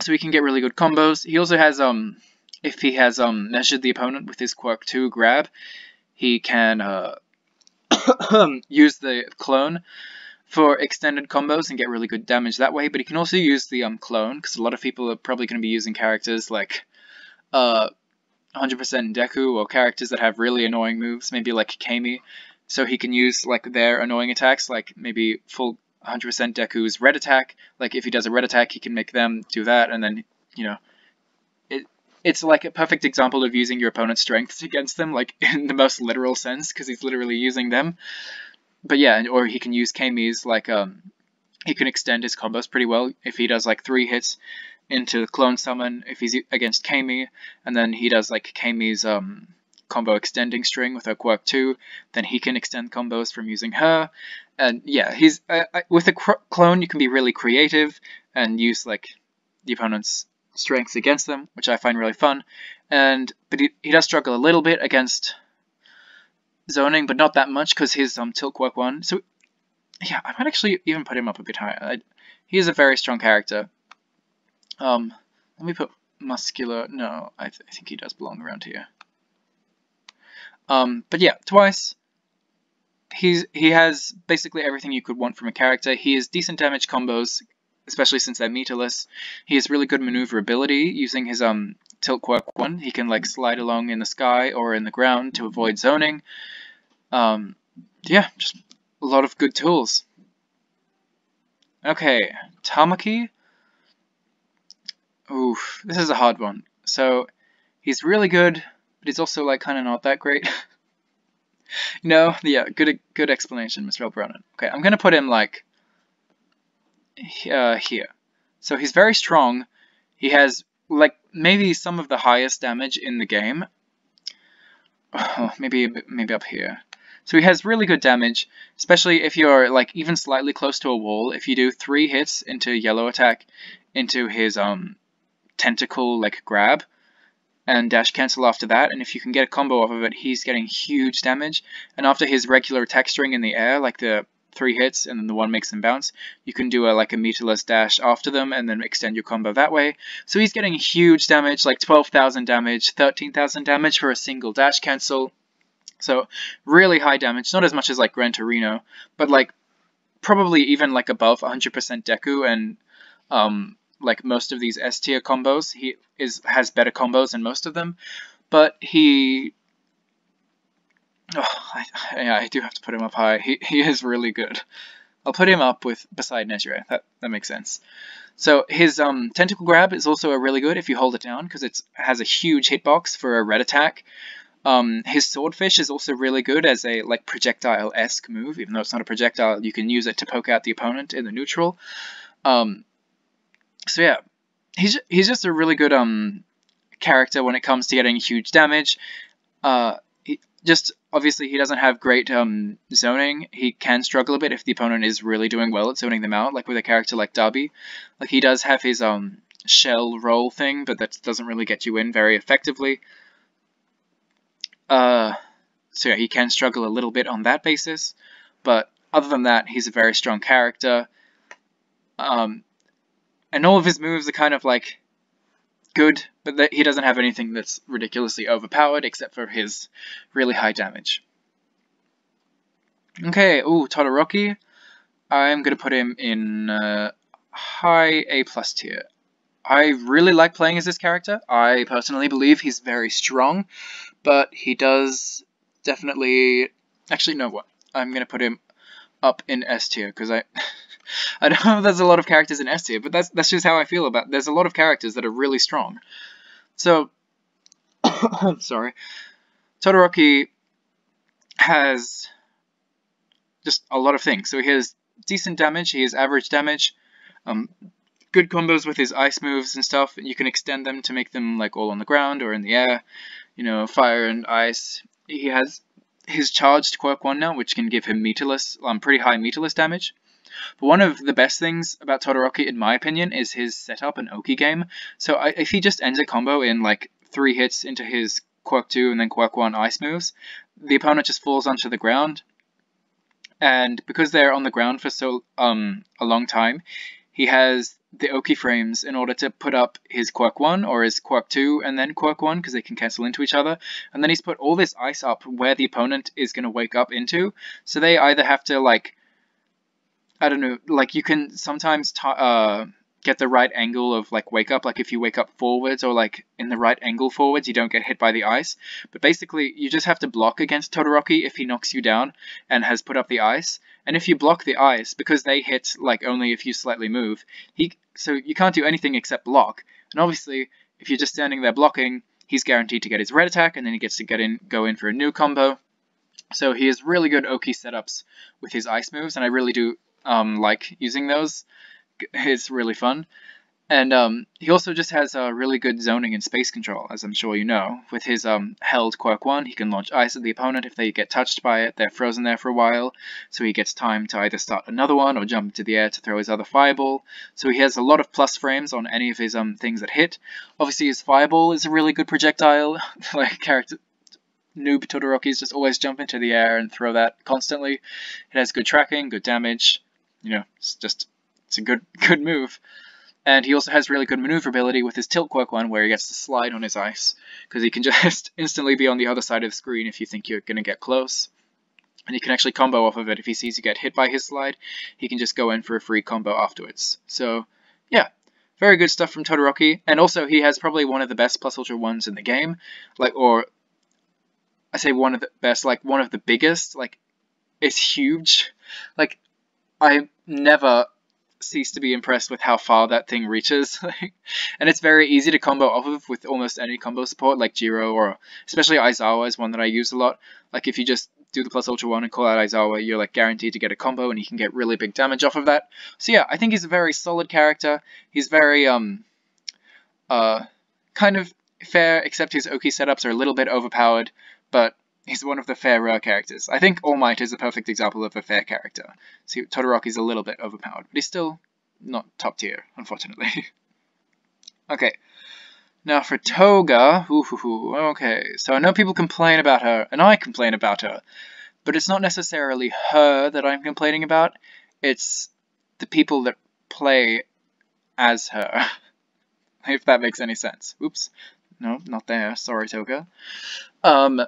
So he can get really good combos. He also has, um, if he has um, measured the opponent with his Quirk 2 grab, he can uh, use the clone for extended combos and get really good damage that way, but he can also use the um, clone, because a lot of people are probably going to be using characters like uh, 100% Deku, or characters that have really annoying moves, maybe like Camie, so he can use like their annoying attacks, like maybe full 100% Deku's red attack. Like if he does a red attack, he can make them do that, and then you know, it it's like a perfect example of using your opponent's strengths against them, like in the most literal sense, because he's literally using them. But yeah, and, or he can use Camie's like um, he can extend his combos pretty well if he does like three hits into clone summon if he's against Camie, and then he does like Camie's um combo extending string with her quirk 2, then he can extend combos from using her. And yeah, he's uh, with a clone you can be really creative and use like the opponent's strengths against them, which I find really fun. And but he, he does struggle a little bit against zoning, but not that much because his um tilt quirk one. So yeah, I might actually even put him up a bit higher. I, he is a very strong character. Um, let me put muscular. No, I, th I think he does belong around here. Um, but yeah, Twice, he's he has basically everything you could want from a character. He has decent damage combos, especially since they're meterless. He has really good maneuverability using his um tilt quirk one. He can like slide along in the sky or in the ground to avoid zoning. Um, yeah, just a lot of good tools. Okay, Tamaki. Oof, this is a hard one. So, he's really good, but he's also like kind of not that great. no, yeah, good good explanation, Mr. Alberonen. Okay, I'm gonna put him like uh, here. So he's very strong. He has like maybe some of the highest damage in the game. Oh, maybe maybe up here. So he has really good damage, especially if you're like even slightly close to a wall. If you do three hits into yellow attack into his um tentacle like grab and dash cancel after that, and if you can get a combo off of it, he's getting huge damage. And after his regular string in the air, like the three hits and then the one makes them bounce, you can do a like a meterless dash after them and then extend your combo that way. So he's getting huge damage, like 12,000 damage, 13,000 damage for a single dash cancel. So really high damage, not as much as like Gran Torino, but like probably even like above 100% Deku and um, like most of these S tier combos. He is has better combos than most of them, but he. Oh, I, yeah, I do have to put him up high. He he is really good. I'll put him up with beside Nejire. That that makes sense. So his um, tentacle grab is also a really good if you hold it down because it has a huge hitbox for a red attack. Um, his swordfish is also really good as a like projectile-esque move, even though it's not a projectile. You can use it to poke out the opponent in the neutral. Um, so yeah, he's he's just a really good um character when it comes to getting huge damage. Uh, he, just obviously he doesn't have great um zoning. He can struggle a bit if the opponent is really doing well at zoning them out, like with a character like Dabi. Like he does have his um shell roll thing, but that doesn't really get you in very effectively. Uh, so yeah, he can struggle a little bit on that basis, but other than that, he's a very strong character. Um, and all of his moves are kind of like good, but he doesn't have anything that's ridiculously overpowered except for his really high damage. Okay, ooh, Todoroki. I'm gonna put him in uh, high A plus tier. I really like playing as this character. I personally believe he's very strong, but he does definitely... Actually, no, what? I'm going to put him up in S tier, because I... I know there's a lot of characters in S tier, but that's, that's just how I feel about There's a lot of characters that are really strong. So, sorry. Todoroki has just a lot of things. So he has decent damage, he has average damage, um, good combos with his ice moves and stuff, you can extend them to make them like all on the ground or in the air you know, fire and ice. He has his charged quirk 1 now, which can give him meterless, um, pretty high meterless damage. But one of the best things about Todoroki, in my opinion, is his setup and Oki game. So I, if he just ends a combo in like three hits into his quirk 2 and then quirk 1 ice moves, the opponent just falls onto the ground. And because they're on the ground for so um, a long time, he has the Oki frames in order to put up his Quirk 1 or his Quirk 2 and then Quirk 1 because they can cancel into each other. And then he's put all this ice up where the opponent is going to wake up into. So they either have to like, I don't know, like you can sometimes uh, get the right angle of like wake up. Like if you wake up forwards or like in the right angle forwards, you don't get hit by the ice. But basically, you just have to block against Todoroki if he knocks you down and has put up the ice. And if you block the ice, because they hit like only if you slightly move, he so you can't do anything except block. And obviously, if you're just standing there blocking, he's guaranteed to get his red attack, and then he gets to get in, go in for a new combo. So he has really good Oki setups with his ice moves, and I really do um, like using those. It's really fun. And um, he also just has a really good zoning and space control, as I'm sure you know. With his um, held Quirk 1, he can launch ice at the opponent. If they get touched by it, they're frozen there for a while, so he gets time to either start another one or jump into the air to throw his other fireball. So he has a lot of plus frames on any of his um, things that hit. Obviously, his fireball is a really good projectile. like, character noob Todorokis just always jump into the air and throw that constantly. It has good tracking, good damage. You know, it's just, it's a good, good move. And he also has really good maneuverability with his tilt quirk one, where he gets to slide on his ice, because he can just instantly be on the other side of the screen if you think you're going to get close. And he can actually combo off of it. If he sees you get hit by his slide, he can just go in for a free combo afterwards. So, yeah, very good stuff from Todoroki. And also, he has probably one of the best plus ultra ones in the game. Like, or, I say one of the best, like, one of the biggest. Like, it's huge. Like, I never cease to be impressed with how far that thing reaches. and it's very easy to combo off of with almost any combo support, like Jiro or especially Aizawa is one that I use a lot. Like if you just do the plus ultra one and call out Aizawa, you're like guaranteed to get a combo and he can get really big damage off of that. So yeah, I think he's a very solid character. He's very um uh kind of fair, except his Oki setups are a little bit overpowered, but he's one of the fairer characters. I think All Might is a perfect example of a fair character. See, Todoroki's a little bit overpowered, but he's still not top tier, unfortunately. okay, now for Toga, ooh, okay, so I know people complain about her, and I complain about her, but it's not necessarily her that I'm complaining about, it's the people that play as her, if that makes any sense. Oops, no, not there, sorry Toga. Um,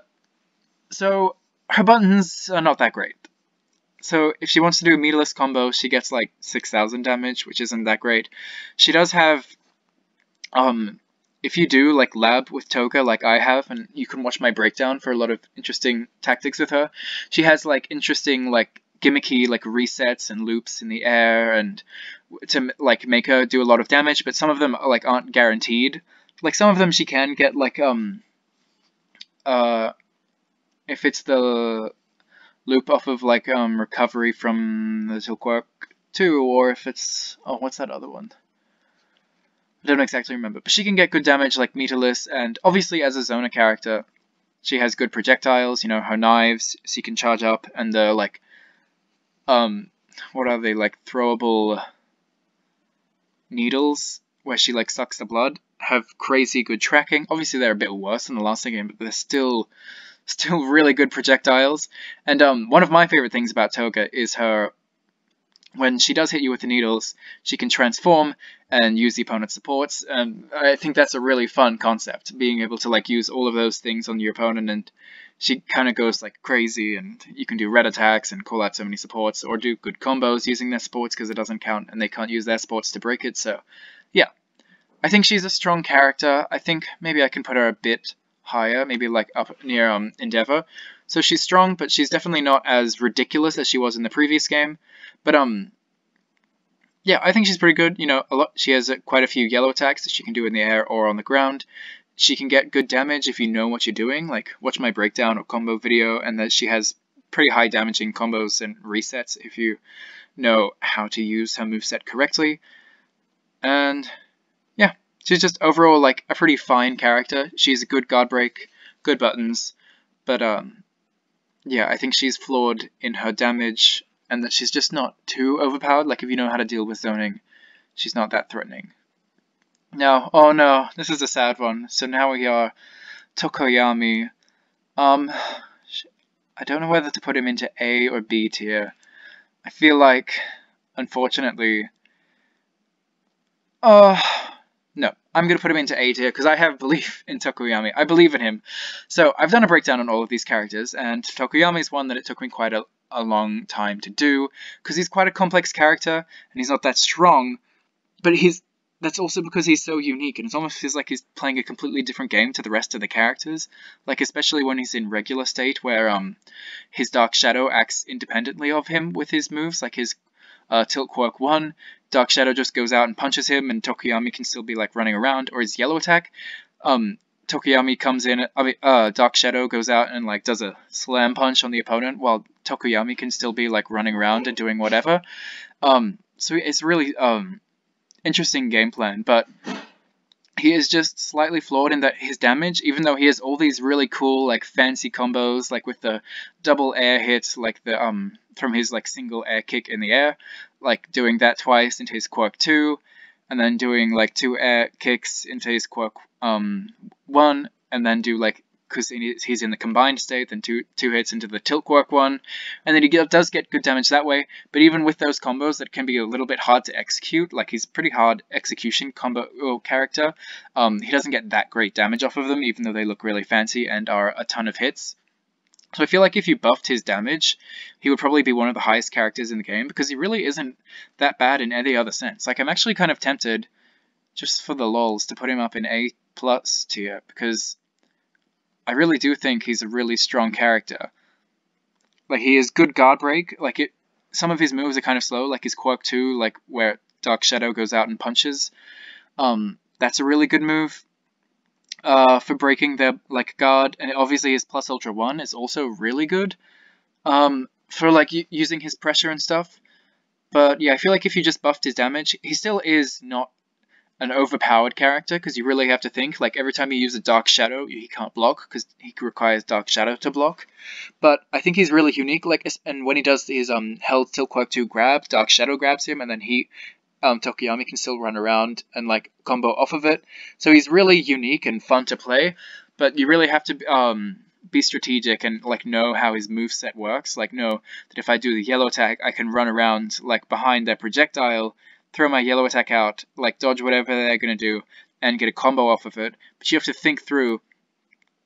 so her buttons are not that great. So if she wants to do a meterless combo, she gets like 6,000 damage, which isn't that great. She does have um, if you do like lab with Toga like I have, and you can watch my breakdown for a lot of interesting tactics with her, she has like interesting like gimmicky like resets and loops in the air and to like make her do a lot of damage, but some of them like aren't guaranteed. Like some of them she can get like um uh if it's the loop off of like um recovery from the Quirk 2 or if it's oh what's that other one? I don't exactly remember, but she can get good damage like meterless, and obviously as a zoner character, she has good projectiles, you know, her knives, she can charge up, and the, like, um, what are they, like, throwable needles, where she, like, sucks the blood, have crazy good tracking. Obviously they're a bit worse than the last game, but they're still, still really good projectiles. And, um, one of my favorite things about Toga is her when she does hit you with the needles, she can transform and use the opponent's supports. And I think that's a really fun concept, being able to like use all of those things on your opponent and she kind of goes like crazy and you can do red attacks and call out so many supports or do good combos using their supports because it doesn't count and they can't use their supports to break it. So yeah, I think she's a strong character. I think maybe I can put her a bit higher, maybe like up near um, Endeavor. So she's strong, but she's definitely not as ridiculous as she was in the previous game. But um, yeah, I think she's pretty good. You know, a lot. She has uh, quite a few yellow attacks that she can do in the air or on the ground. She can get good damage if you know what you're doing. Like watch my breakdown or combo video, and that she has pretty high damaging combos and resets if you know how to use her moveset correctly. And yeah, she's just overall like a pretty fine character. She's a good guard break, good buttons, but um, yeah, I think she's flawed in her damage and that she's just not too overpowered. Like if you know how to deal with zoning, she's not that threatening. Now, oh no, this is a sad one. So now we are Tokoyami. Um, I don't know whether to put him into A or B tier. I feel like, unfortunately, uh, I'm going to put him into A tier because I have belief in Tokoyami. I believe in him. So I've done a breakdown on all of these characters, and Tokoyami is one that it took me quite a, a long time to do because he's quite a complex character and he's not that strong, but he's that's also because he's so unique and it almost feels like he's playing a completely different game to the rest of the characters. Like especially when he's in regular state where um his Dark Shadow acts independently of him with his moves, like his uh, Tilt Quirk 1, Dark Shadow just goes out and punches him and Tokoyami can still be like running around, or his Yellow Attack. Um, Tokoyami comes in, I mean, uh, Dark Shadow goes out and like does a slam punch on the opponent while Tokoyami can still be like running around and doing whatever. Um, so it's really um interesting game plan, but he is just slightly flawed in that his damage, even though he has all these really cool like fancy combos, like with the double air hits, like the um from his like single air kick in the air, like doing that twice into his quirk two, and then doing like two air kicks into his quirk um one, and then do like because he's in the combined state, then two two hits into the tilt quirk one, and then he does get good damage that way. But even with those combos, that can be a little bit hard to execute. Like he's pretty hard execution combo uh, character. Um, he doesn't get that great damage off of them, even though they look really fancy and are a ton of hits. So I feel like if you buffed his damage, he would probably be one of the highest characters in the game because he really isn't that bad in any other sense. Like I'm actually kind of tempted, just for the lols, to put him up in A plus tier because I really do think he's a really strong character. Like he is good guard break. Like it, some of his moves are kind of slow, like his quirk two, like where Dark Shadow goes out and punches. Um, that's a really good move uh, for breaking their like guard, and obviously his plus ultra one is also really good um, for like using his pressure and stuff. But yeah, I feel like if you just buffed his damage, he still is not an overpowered character because you really have to think like every time you use a dark shadow he can't block because he requires dark shadow to block but i think he's really unique like and when he does his um held tilt quirk 2 grab dark shadow grabs him and then he um can still run around and like combo off of it so he's really unique and fun to play but you really have to um be strategic and like know how his move set works like know that if i do the yellow attack i can run around like behind their projectile throw my yellow attack out, like dodge whatever they're going to do, and get a combo off of it. But you have to think through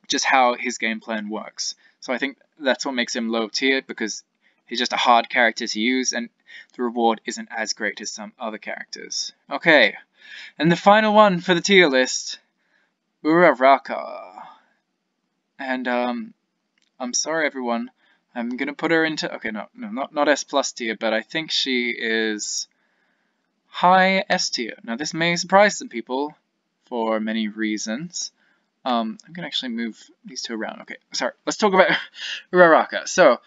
just how his game plan works. So I think that's what makes him low tier, because he's just a hard character to use, and the reward isn't as great as some other characters. Okay, and the final one for the tier list, Uraraka. And, um, I'm sorry everyone, I'm gonna put her into, okay, no, no, not, not S plus tier, but I think she is high S tier. Now this may surprise some people for many reasons. Um, I'm gonna actually move these two around. Okay, sorry. Let's talk about Uraraka. So,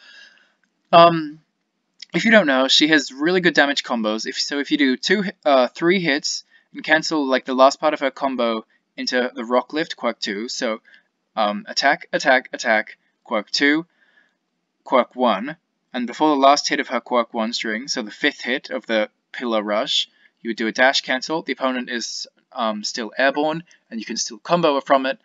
um, if you don't know, she has really good damage combos. If so, if you do two, uh, three hits and cancel like the last part of her combo into the Rock Lift Quirk two. So, um, attack, attack, attack, Quirk two, Quirk one, and before the last hit of her Quirk one string, so the fifth hit of the Pillar Rush, you would do a dash cancel. The opponent is um, still airborne, and you can still combo from it.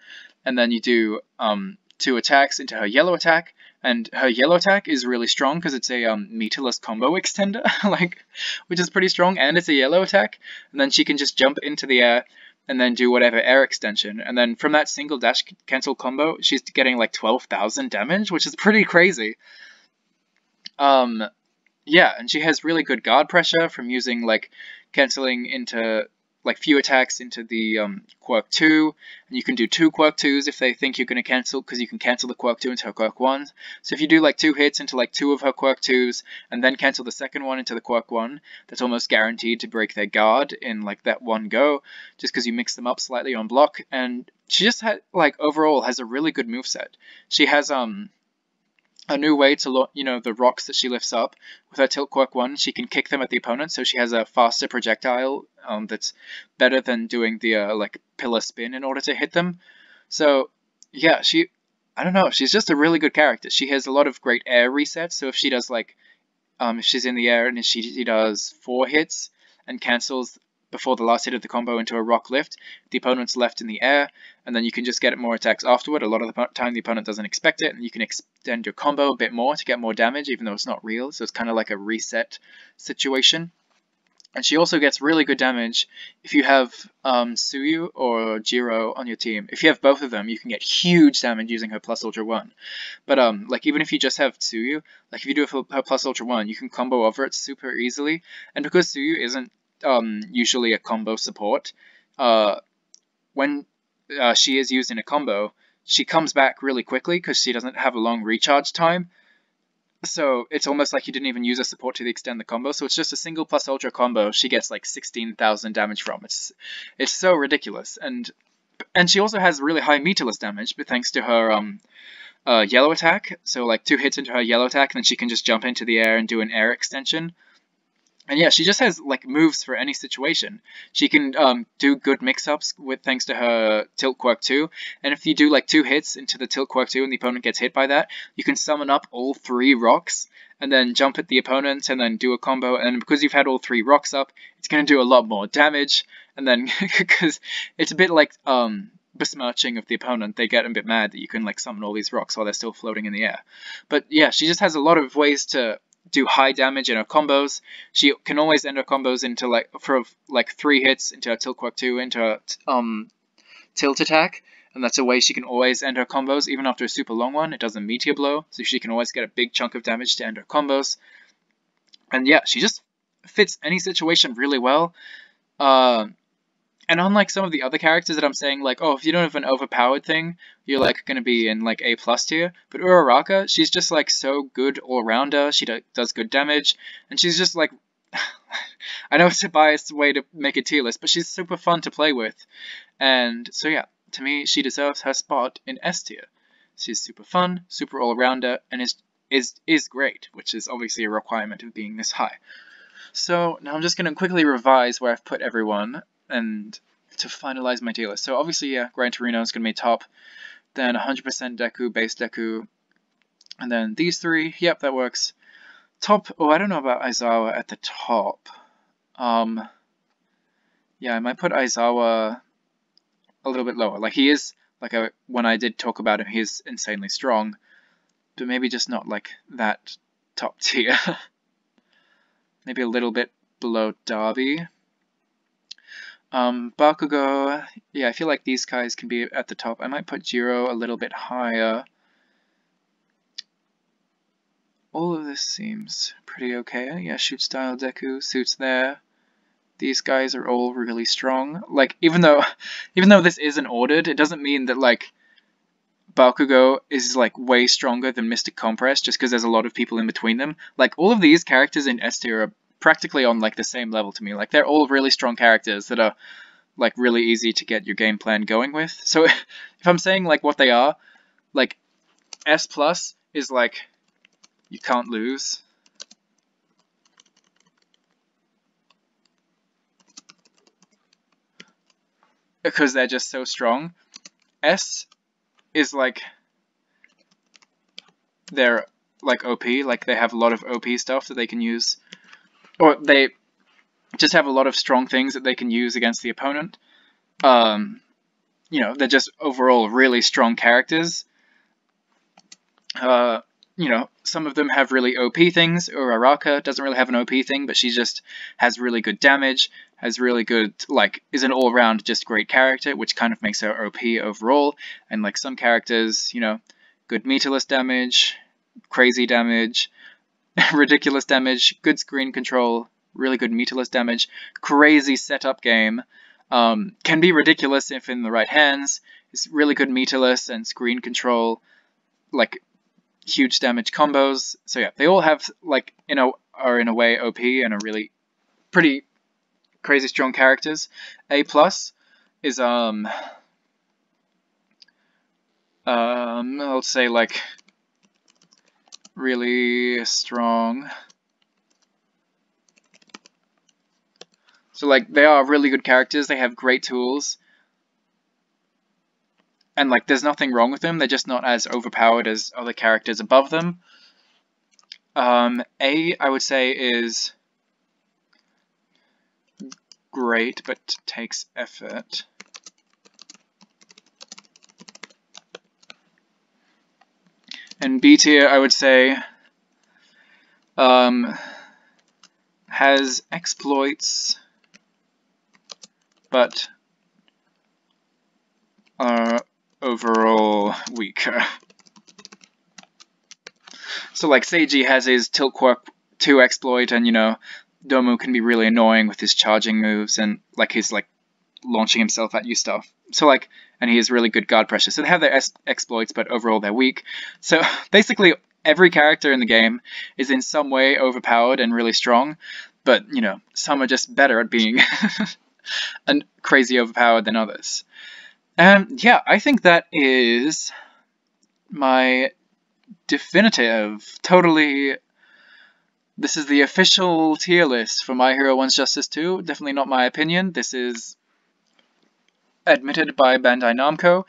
And then you do um, two attacks into her yellow attack, and her yellow attack is really strong because it's a um, meterless combo extender, like, which is pretty strong, and it's a yellow attack. And then she can just jump into the air and then do whatever air extension. And then from that single dash cancel combo, she's getting like 12,000 damage, which is pretty crazy. Um, yeah, and she has really good guard pressure from using like canceling into like few attacks into the um, quirk 2, and you can do two quirk 2s if they think you're going to cancel, because you can cancel the quirk 2 into her quirk 1. So if you do like two hits into like two of her quirk 2s, and then cancel the second one into the quirk 1, that's almost guaranteed to break their guard in like that one go, just because you mix them up slightly on block, and she just had like overall has a really good move set. She has um a new way to, you know, the rocks that she lifts up. With her Tilt Quirk 1, she can kick them at the opponent, so she has a faster projectile um, that's better than doing the, uh, like, pillar spin in order to hit them. So, yeah, she, I don't know, she's just a really good character. She has a lot of great air resets, so if she does, like, um, if she's in the air and she, she does four hits and cancels before the last hit of the combo into a rock lift. The opponent's left in the air, and then you can just get more attacks afterward. A lot of the time the opponent doesn't expect it, and you can extend your combo a bit more to get more damage, even though it's not real, so it's kind of like a reset situation. And she also gets really good damage if you have um, Tsuyu or Jiro on your team. If you have both of them, you can get huge damage using her plus ultra 1. But um, like even if you just have Tsuyu, like if you do her plus ultra 1, you can combo over it super easily. And because Tsuyu isn't um, usually a combo support. Uh, when uh, she is used in a combo, she comes back really quickly because she doesn't have a long recharge time. So it's almost like you didn't even use a support to extend the combo. So it's just a single plus ultra combo. She gets like 16,000 damage from. It's it's so ridiculous. And and she also has really high meterless damage, but thanks to her um uh, yellow attack. So like two hits into her yellow attack, and then she can just jump into the air and do an air extension. And yeah, she just has like moves for any situation. She can um, do good mix-ups with thanks to her tilt quirk 2. And if you do like two hits into the tilt quirk 2 and the opponent gets hit by that, you can summon up all three rocks and then jump at the opponent and then do a combo. And because you've had all three rocks up, it's going to do a lot more damage. And then because it's a bit like um, besmirching of the opponent, they get a bit mad that you can like summon all these rocks while they're still floating in the air. But yeah, she just has a lot of ways to do high damage in her combos. She can always end her combos into like for like three hits into a tilt quirk two into a um tilt attack, and that's a way she can always end her combos even after a super long one. It does a meteor blow, so she can always get a big chunk of damage to end her combos. And yeah, she just fits any situation really well. Uh, and unlike some of the other characters that I'm saying, like, oh, if you don't have an overpowered thing, you're like going to be in like A plus tier. But Uraraka, she's just like so good all rounder. She do does good damage, and she's just like I know it's a biased way to make a tier list, but she's super fun to play with. And so yeah, to me, she deserves her spot in S tier. She's super fun, super all-rounder, and is is is great, which is obviously a requirement of being this high. So now I'm just going to quickly revise where I've put everyone and to finalize my tier list. So obviously, yeah, Gran Torino is going to be top, then 100% Deku, base Deku, and then these three, yep, that works. Top, oh, I don't know about Aizawa at the top. Um, yeah, I might put Aizawa a little bit lower. Like, he is, like, when I did talk about him, he's insanely strong, but maybe just not, like, that top tier. maybe a little bit below Dabi. Um, Bakugo, yeah, I feel like these guys can be at the top. I might put Jiro a little bit higher all of this seems pretty okay. Yeah, shoot style Deku suits there. These guys are all really strong. Like, even though, even though this isn't ordered, it doesn't mean that, like, Bakugo is, like, way stronger than Mr. Compress just because there's a lot of people in between them. Like, all of these characters in S tier are practically on, like, the same level to me. Like, they're all really strong characters that are, like, really easy to get your game plan going with. So, if I'm saying, like, what they are, like, S plus is, like, you can't lose. Because they're just so strong. S is like they're like OP, like they have a lot of OP stuff that they can use. Or they just have a lot of strong things that they can use against the opponent. Um, you know, they're just overall really strong characters. Uh, you know, some of them have really OP things. Uraraka doesn't really have an OP thing, but she just has really good damage, has really good, like, is an all-around just great character, which kind of makes her OP overall. And, like, some characters, you know, good meterless damage, crazy damage, ridiculous damage, good screen control, really good meterless damage, crazy setup game, um, can be ridiculous if in the right hands, it's really good meterless and screen control, like huge damage combos. So yeah, they all have like you know are in a way OP and are really pretty crazy strong characters. A plus is um um I'll say like really strong. So like they are really good characters, they have great tools, and like there's nothing wrong with them, they're just not as overpowered as other characters above them. Um, A, I would say, is great, but takes effort. And B tier, I would say, um, has exploits, but are overall weaker. So like Seiji has his Tilt Quirk 2 exploit and you know, Domu can be really annoying with his charging moves and like his like launching himself at you stuff. So like, and he has really good guard pressure. So they have their exploits, but overall they're weak. So basically every character in the game is in some way overpowered and really strong, but you know, some are just better at being and crazy overpowered than others. Um, yeah, I think that is my definitive, totally. This is the official tier list for My Hero One's Justice 2. Definitely not my opinion. This is admitted by Bandai Namco.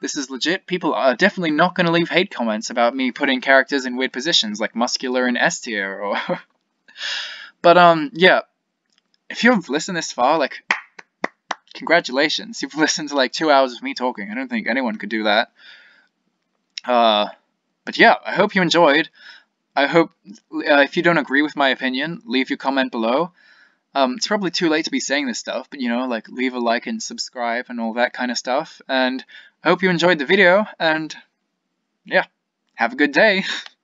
This is legit. People are definitely not going to leave hate comments about me putting characters in weird positions like muscular and S tier or. but um, yeah. If you've listened this far, like congratulations. You've listened to like two hours of me talking. I don't think anyone could do that. Uh, but yeah, I hope you enjoyed. I hope uh, if you don't agree with my opinion, leave your comment below. Um, it's probably too late to be saying this stuff, but you know, like leave a like and subscribe and all that kind of stuff. And I hope you enjoyed the video, and yeah, have a good day.